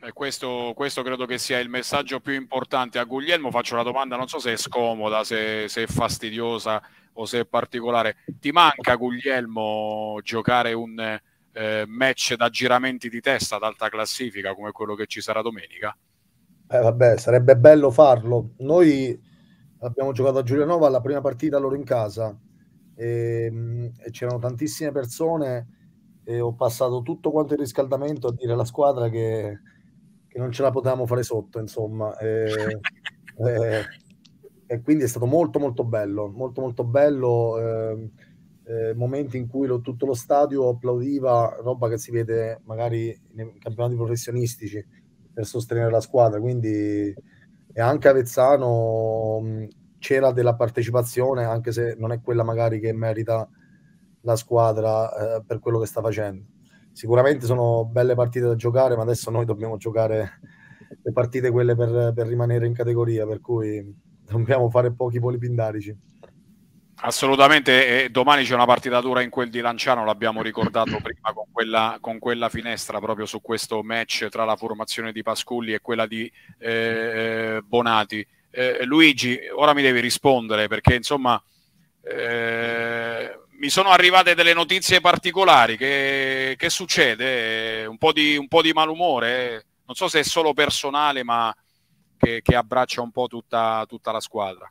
E questo, questo, credo che sia il messaggio più importante. A Guglielmo faccio la domanda, non so se è scomoda, se, se è fastidiosa o se è particolare. Ti manca, Guglielmo, giocare un eh, match da giramenti di testa ad alta classifica come quello che ci sarà domenica? Eh, vabbè, sarebbe bello farlo. Noi abbiamo giocato a Giulianova la prima partita loro in casa e, ehm, e c'erano tantissime persone e ho passato tutto quanto il riscaldamento a dire alla squadra che che non ce la potevamo fare sotto, insomma. E, (laughs) e, e, quindi è stato molto molto bello, molto molto bello. Eh, eh, momenti in cui lo, tutto lo stadio applaudiva, roba che si vede magari nei campionati professionistici per sostenere la squadra. Quindi e anche Avezzano c'era della partecipazione, anche se non è quella magari che merita la squadra eh, per quello che sta facendo sicuramente sono belle partite da giocare, ma adesso noi dobbiamo giocare le partite quelle per, per rimanere in categoria, per cui dobbiamo fare pochi voli pindarici. Assolutamente, e domani c'è una partita dura in quel di Lanciano, l'abbiamo ricordato (clears throat) prima con quella, con quella, finestra proprio su questo match tra la formazione di Pasculli e quella di eh, Bonati. Eh, Luigi, ora mi devi rispondere perché insomma eh, mi sono arrivate delle notizie particolari. Che, che succede? Un po, di, un po' di malumore? Non so se è solo personale, ma che, che abbraccia un po' tutta, tutta, la squadra.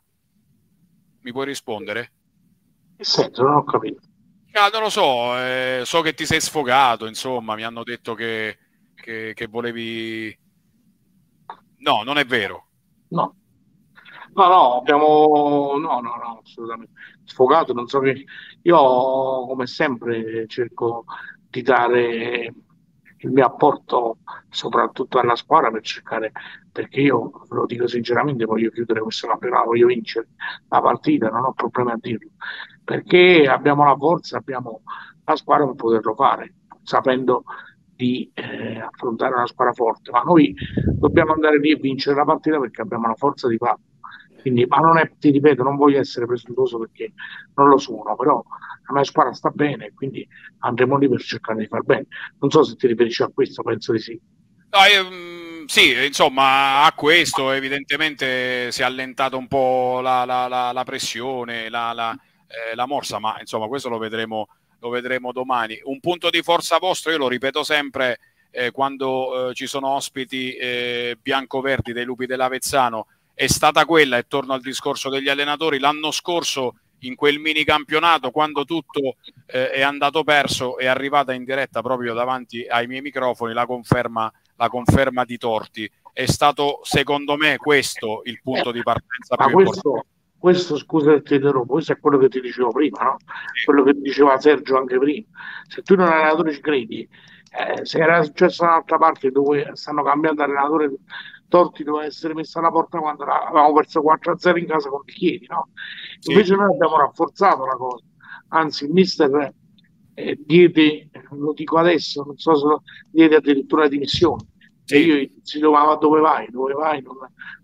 Mi puoi rispondere? Che senso? Non ho capito. Ah, non lo so, eh, so che ti sei sfogato, insomma, mi hanno detto che, che, che volevi... No, non è vero. No. No, no, abbiamo... No, no, no, assolutamente. Sfogato, non so che... Io, come sempre, cerco di dare il mio apporto soprattutto alla squadra per cercare, perché io lo dico sinceramente, voglio chiudere questo campionato, voglio vincere la partita, non ho problemi a dirlo, perché abbiamo la forza, abbiamo la squadra per poterlo fare, sapendo di eh, affrontare una squadra forte, ma noi dobbiamo andare lì e vincere la partita perché abbiamo la forza di farlo. Quindi, ma non è, ti ripeto, non voglio essere presuntuoso perché non lo sono, però la mia squadra sta bene, quindi andremo lì per cercare di far bene. Non so se ti riferisci a questo, penso di sì. No, io, mm, sì, insomma, a questo evidentemente si è allentata un po' la, la, la, la pressione, la, eh, la, morsa, ma insomma questo lo vedremo, lo vedremo domani. Un punto di forza vostro, io lo ripeto sempre, eh, quando eh, ci sono ospiti eh, bianco-verdi dei lupi dell'Avezzano, è stata quella, e torno al discorso degli allenatori, l'anno scorso in quel mini campionato, quando tutto eh, è andato perso, è arrivata in diretta proprio davanti ai miei microfoni la conferma, la conferma di Torti. È stato, secondo me, questo il punto di partenza Ma più questo, importante. questo scusa ti interrompo, questo è quello che ti dicevo prima, no? quello che diceva Sergio anche prima. Se tu in un allenatore ci credi, eh, se era successo da un'altra parte dove stanno cambiando allenatore Torti doveva essere messa alla porta quando avevamo perso 4-0 in casa con i Chiedi, no? Invece sì. noi abbiamo rafforzato la cosa, anzi il mister eh, diede, lo dico adesso, non so se lo diede addirittura la dimissione. Sì. E io si domava dove vai, dove vai, non,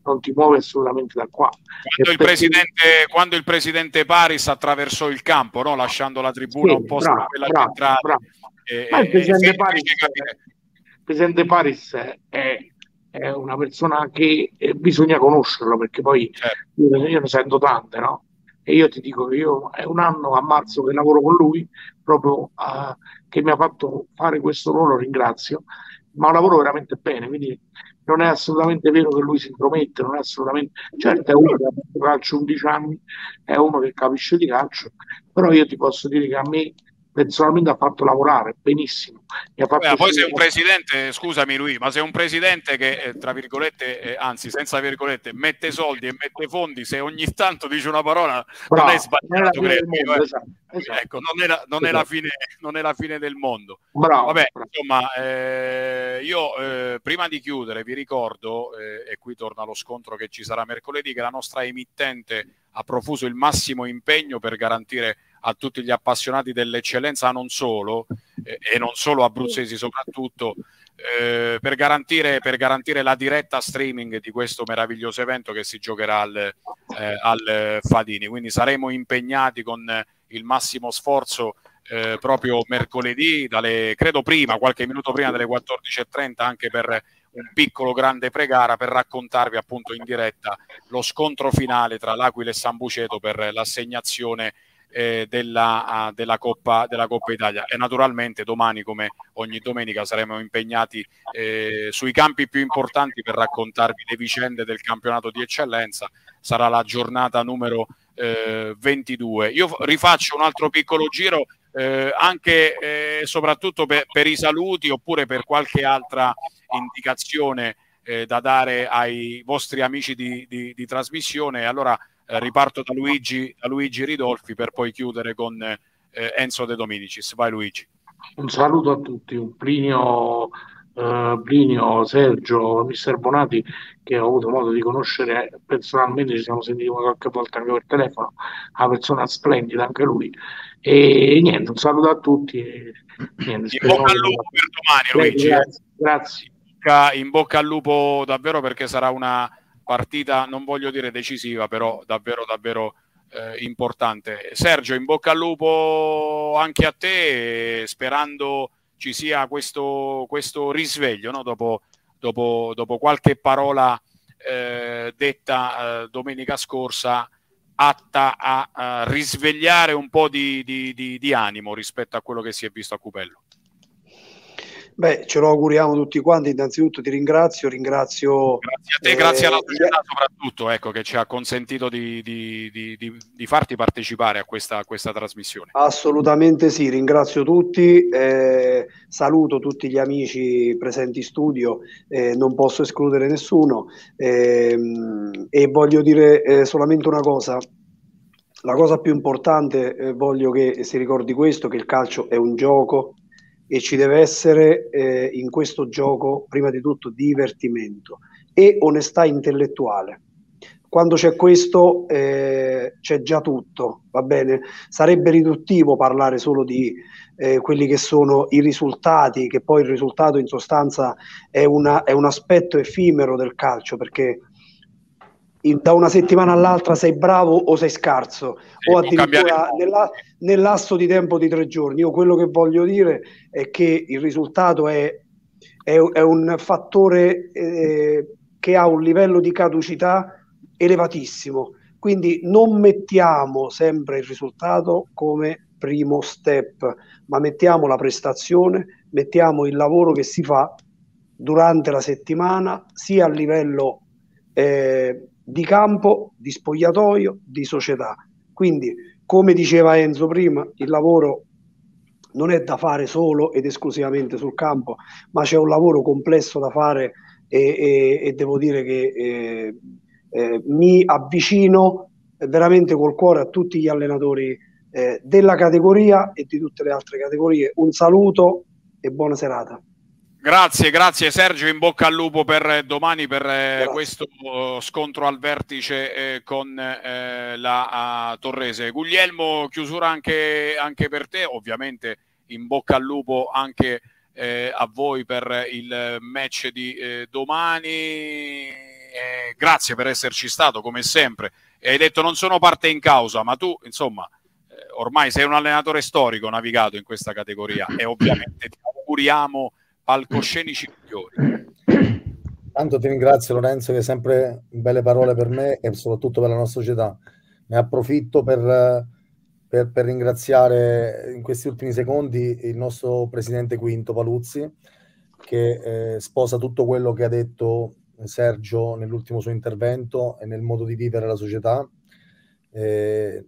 non ti muovi assolutamente da qua. Quando il, presidente, quando il, presidente, Paris attraversò il campo, no? lasciando la tribuna sì, po' bravo, quella bravo, centrale. Bravo. E, Ma il presidente, Paris, il presidente Paris è, è una persona che eh, bisogna conoscerlo perché poi certo. io, io, ne sento tante, no? E io ti dico che io è un anno a marzo che lavoro con lui, proprio uh, che mi ha fatto fare questo ruolo, ringrazio, ma lavoro veramente bene, quindi non è assolutamente vero che lui si intromette, non è assolutamente, certo è uno che ha fatto calcio 11 anni, è uno che capisce di calcio, però io ti posso dire che a me personalmente ha fatto lavorare benissimo. Beh, poi sei un presidente, scusami lui, ma sei un presidente che, eh, tra virgolette, eh, anzi senza virgolette, mette soldi e mette fondi, se ogni tanto dice una parola Bravo, non è sbagliato. Mondo, eh. esatto, esatto. Ecco, non è, la, non, è fine, non è, la, fine, del mondo. Bravo, Vabbè, bravo. insomma, eh, io eh, prima di chiudere vi ricordo, e qui torna lo scontro che ci sarà mercoledì, che la nostra emittente ha profuso il massimo impegno per garantire a tutti gli appassionati dell'eccellenza, non solo, eh, e non solo abruzzesi soprattutto, eh, per, garantire, per, garantire, la diretta streaming di questo meraviglioso evento che si giocherà al, eh, al Fadini. Quindi saremo impegnati con il massimo sforzo eh, proprio mercoledì, dalle, credo prima, qualche minuto prima delle 14.30, anche per un piccolo grande pregara per raccontarvi appunto in diretta lo scontro finale tra l'Aquila e San Buceto per l'assegnazione eh, della, uh, della, Coppa, della, Coppa, Italia. E naturalmente domani come ogni domenica saremo impegnati eh, sui campi più importanti per raccontarvi le vicende del campionato di eccellenza. Sarà la giornata numero eh, 22 io rifaccio un altro piccolo giro eh, anche e eh, soprattutto per, per, i saluti oppure per qualche altra indicazione eh, da dare ai vostri amici di, di, di trasmissione. Allora eh, riparto da Luigi, da Luigi, Ridolfi per poi chiudere con eh, Enzo De Dominicis. Vai Luigi. Un saluto a tutti, un Plinio, uh, Plinio, Sergio, Mister Bonati che ho avuto modo di conoscere personalmente, ci siamo sentiti qualche volta anche per telefono, una persona splendida anche lui. E niente, un saluto a tutti. Niente, in bocca al lupo per domani Luigi. Grazie. grazie. In bocca al lupo davvero perché sarà una partita, non voglio dire decisiva, però davvero, davvero eh, importante. Sergio, in bocca al lupo anche a te, sperando ci sia questo, questo risveglio no? dopo, dopo, dopo, qualche parola eh, detta eh, domenica scorsa atta a, a, risvegliare un po' di, di, di, di animo rispetto a quello che si è visto a Cupello. Beh, ce lo auguriamo tutti quanti. Innanzitutto ti ringrazio, ringrazio. Grazie a te, eh, grazie alla società eh, soprattutto, ecco, che ci ha consentito di, di, di, di farti partecipare a questa, a questa, trasmissione. Assolutamente sì, ringrazio tutti, eh, saluto tutti gli amici presenti in studio, eh, non posso escludere nessuno ehm, e voglio dire eh, solamente una cosa. La cosa più importante, eh, voglio che si ricordi questo, che il calcio è un gioco, e ci deve essere eh, in questo gioco prima di tutto divertimento e onestà intellettuale. Quando c'è questo eh, c'è già tutto, va bene? Sarebbe riduttivo parlare solo di eh, quelli che sono i risultati, che poi il risultato in sostanza è, una, è un aspetto effimero del calcio, perché da una settimana all'altra sei bravo o sei scarso, sì, o addirittura nella, nell'asso di tempo di tre giorni. Io quello che voglio dire è che il risultato è, è, è un fattore eh, che ha un livello di caducità elevatissimo. Quindi non mettiamo sempre il risultato come primo step, ma mettiamo la prestazione, mettiamo il lavoro che si fa durante la settimana, sia a livello eh, di campo, di spogliatoio, di società. Quindi, come diceva Enzo prima, il lavoro non è da fare solo ed esclusivamente sul campo, ma c'è un lavoro complesso da fare e, e, e devo dire che eh, eh, mi avvicino veramente col cuore a tutti gli allenatori eh, della categoria e di tutte le altre categorie. Un saluto e buona serata. Grazie, grazie Sergio, in bocca al lupo per domani per eh, questo uh, scontro al vertice eh, con eh, la uh, Torrese. Guglielmo, chiusura anche, anche, per te, ovviamente in bocca al lupo anche eh, a voi per il match di eh, domani. grazie per esserci stato come sempre. Hai detto non sono parte in causa, ma tu insomma ormai sei un allenatore storico navigato in questa categoria e ovviamente ti auguriamo palcoscenici migliori. (clears throat) Tanto ti ringrazio Lorenzo che hai sempre belle parole per me e soprattutto per la nostra società. Ne approfitto per, per, per ringraziare in questi ultimi secondi il nostro presidente Quinto Paluzzi che eh, sposa tutto quello che ha detto Sergio nell'ultimo suo intervento e nel modo di vivere la società. Eh,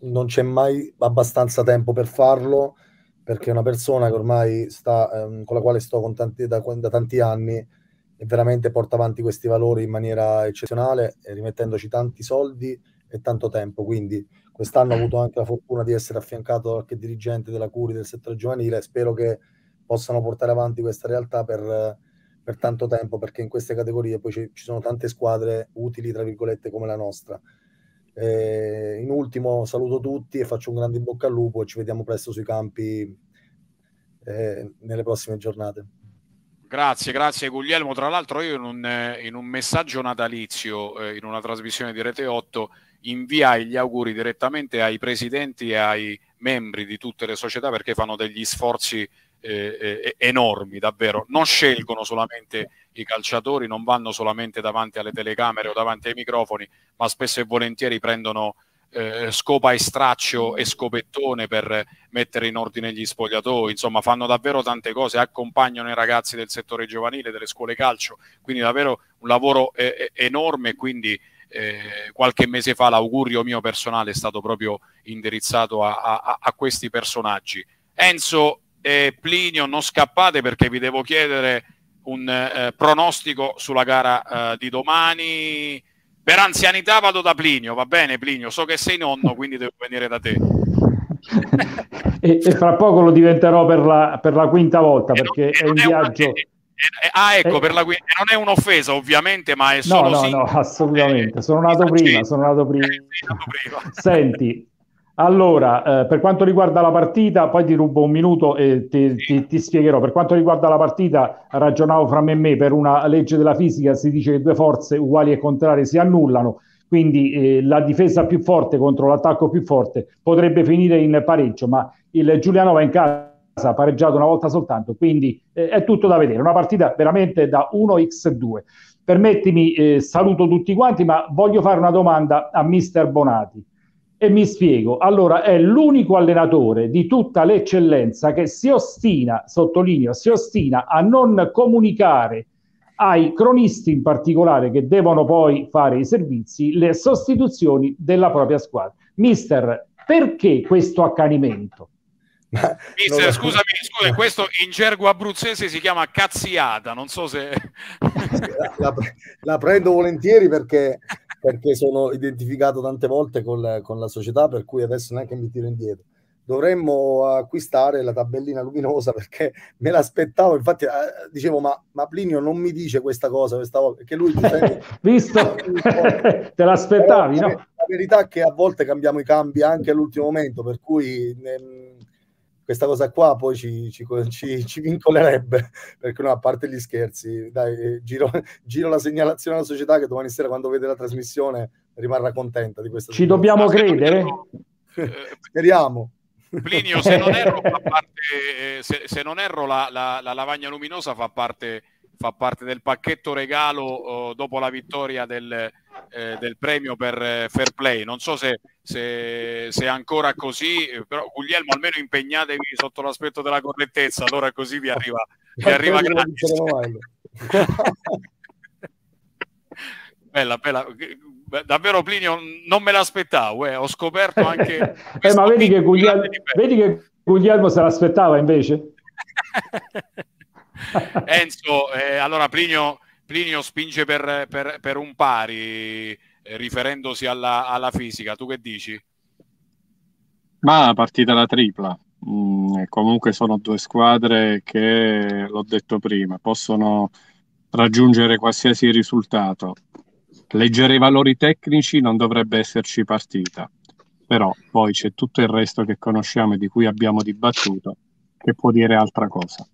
non c'è mai abbastanza tempo per farlo perché è una persona che ormai sta, ehm, con la quale sto tanti, da, da, tanti anni e veramente porta avanti questi valori in maniera eccezionale, rimettendoci tanti soldi e tanto tempo. Quindi quest'anno ho avuto anche la fortuna di essere affiancato da qualche dirigente della Curi del settore giovanile spero che possano portare avanti questa realtà per, per tanto tempo, perché in queste categorie poi ci, ci sono tante squadre utili, tra virgolette, come la nostra. Eh, in ultimo saluto tutti e faccio un grande in bocca al lupo e ci vediamo presto sui campi eh, nelle prossime giornate. Grazie, grazie Guglielmo. Tra l'altro io in un, in un messaggio natalizio, eh, in una trasmissione di Rete 8, inviai gli auguri direttamente ai presidenti e ai membri di tutte le società perché fanno degli sforzi eh, eh, enormi, davvero. Non scelgono solamente i calciatori, non vanno solamente davanti alle telecamere o davanti ai microfoni, ma spesso e volentieri prendono eh, scopa e straccio e scopettone per mettere in ordine gli spogliatoi, insomma fanno davvero tante cose, accompagnano i ragazzi del settore giovanile, delle scuole calcio, quindi davvero un lavoro eh, eh enorme, quindi eh, qualche mese fa l'augurio mio personale è stato proprio indirizzato a, a, a questi personaggi. Enzo e Plinio, non scappate perché vi devo chiedere un eh, pronostico sulla gara eh, di domani. Per anzianità vado da Plinio, va bene Plinio, so che sei nonno, quindi devo venire da te. (laughs) e, e, fra poco lo diventerò per la, per la quinta volta perché non, è un viaggio... Una, ah, ecco, per la quinta, non è un'offesa ovviamente, ma è solo... No, no, no, assolutamente, sono nato prima, sono nato prima. Senti, allora, eh, per quanto riguarda la partita, poi ti rubo un minuto e ti, ti, ti, spiegherò. Per quanto riguarda la partita, ragionavo fra me e me, per una legge della fisica si dice che due forze uguali e contrarie si annullano, quindi eh, la difesa più forte contro l'attacco più forte potrebbe finire in pareggio, ma il Giuliano va in casa ha pareggiato una volta soltanto, quindi eh, è tutto da vedere, una partita veramente da 1x2. Permettimi, eh, saluto tutti quanti, ma voglio fare una domanda a mister Bonati. E mi spiego, allora è l'unico allenatore di tutta l'eccellenza che si ostina, sottolineo, si ostina a non comunicare ai cronisti in particolare che devono poi fare i servizi le sostituzioni della propria squadra. Mister, perché questo accanimento? Mister, scusami, scusa, questo in gergo abruzzese si chiama cazziata, non so se... (laughs) la, la, prendo volentieri perché perché sono identificato tante volte con, con la società, per cui adesso neanche mi tiro indietro dovremmo acquistare la tabellina luminosa (laughs) perché me l'aspettavo. Infatti, eh, dicevo: ma, ma, Plinio non mi dice questa cosa questa volta perché lui (laughs) visto (laughs) te l'aspettavi. no? La, verità è che a volte cambiamo i cambi anche all'ultimo momento, per cui. Ne, questa cosa qua poi ci, ci, ci, ci vincolerebbe, (laughs) perché no, a parte gli scherzi, dai, eh, giro, (laughs) giro, la segnalazione alla società che domani sera quando vede la trasmissione rimarrà contenta di questa Ci dobbiamo credere? (laughs) Speriamo. Plinio, se non erro, parte, eh, se, se non erro la, la, la, lavagna luminosa fa parte, fa parte del pacchetto regalo oh, dopo la vittoria del, eh, del premio per eh, Fair Play. Non so se, se, se, è ancora così, però Guglielmo almeno impegnatevi sotto l'aspetto della correttezza, allora così vi arriva, vi arriva gratis. (laughs) bella, bella. Davvero Plinio, non me l'aspettavo, eh. ho scoperto anche... (laughs) eh, ma vedi che, Guglielmo, vedi che Guglielmo se l'aspettava invece? (laughs) Enzo, eh, allora Plinio, Plinio spinge per, per, per un pari. eh, riferendosi alla, alla, fisica. Tu che dici? Ma partita la tripla. Mm, comunque sono due squadre che, l'ho detto prima, possono raggiungere qualsiasi risultato. Leggere i valori tecnici non dovrebbe esserci partita, però poi c'è tutto il resto che conosciamo e di cui abbiamo dibattuto che può dire altra cosa.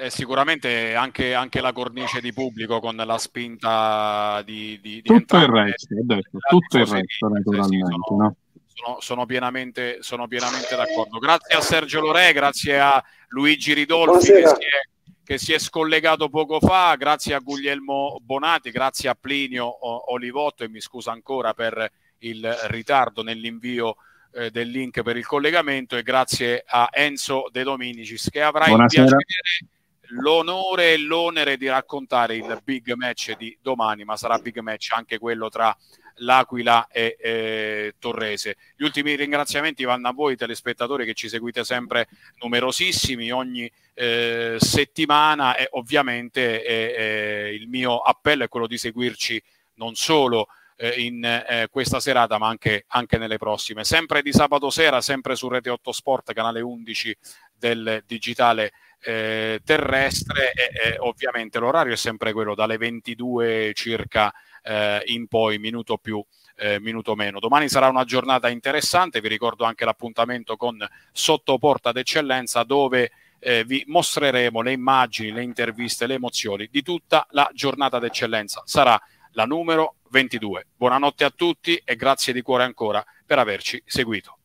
Eh, sicuramente anche, anche, la cornice di pubblico con la spinta di, di, di tutto il resto, detto, tutto il resto naturalmente. Sì, sono, no? sono, sono, pienamente, sono, pienamente, d'accordo. Grazie a Sergio Lore, grazie a Luigi Ridolfi che si, è, che si, è, scollegato poco fa, grazie a Guglielmo Bonati, grazie a Plinio Olivotto e mi scuso ancora per il ritardo nell'invio eh, del link per il collegamento e grazie a Enzo De Dominicis che avrà Buonasera. il piacere l'onore e l'onere di raccontare il big match di domani, ma sarà big match anche quello tra l'Aquila e eh, Torrese. Gli ultimi ringraziamenti vanno a voi telespettatori che ci seguite sempre numerosissimi ogni eh, settimana e ovviamente eh, il mio appello è quello di seguirci non solo eh, in eh, questa serata ma anche, anche, nelle prossime. Sempre di sabato sera, sempre su Rete 8 Sport, canale 11 del digitale eh, terrestre e, e, ovviamente l'orario è sempre quello dalle 22 circa eh, in poi, minuto più, eh, minuto meno. Domani sarà una giornata interessante, vi ricordo anche l'appuntamento con Sottoporta d'Eccellenza dove eh, vi mostreremo le immagini, le interviste, le emozioni di tutta la giornata d'eccellenza. Sarà la numero 22. Buonanotte a tutti e grazie di cuore ancora per averci seguito.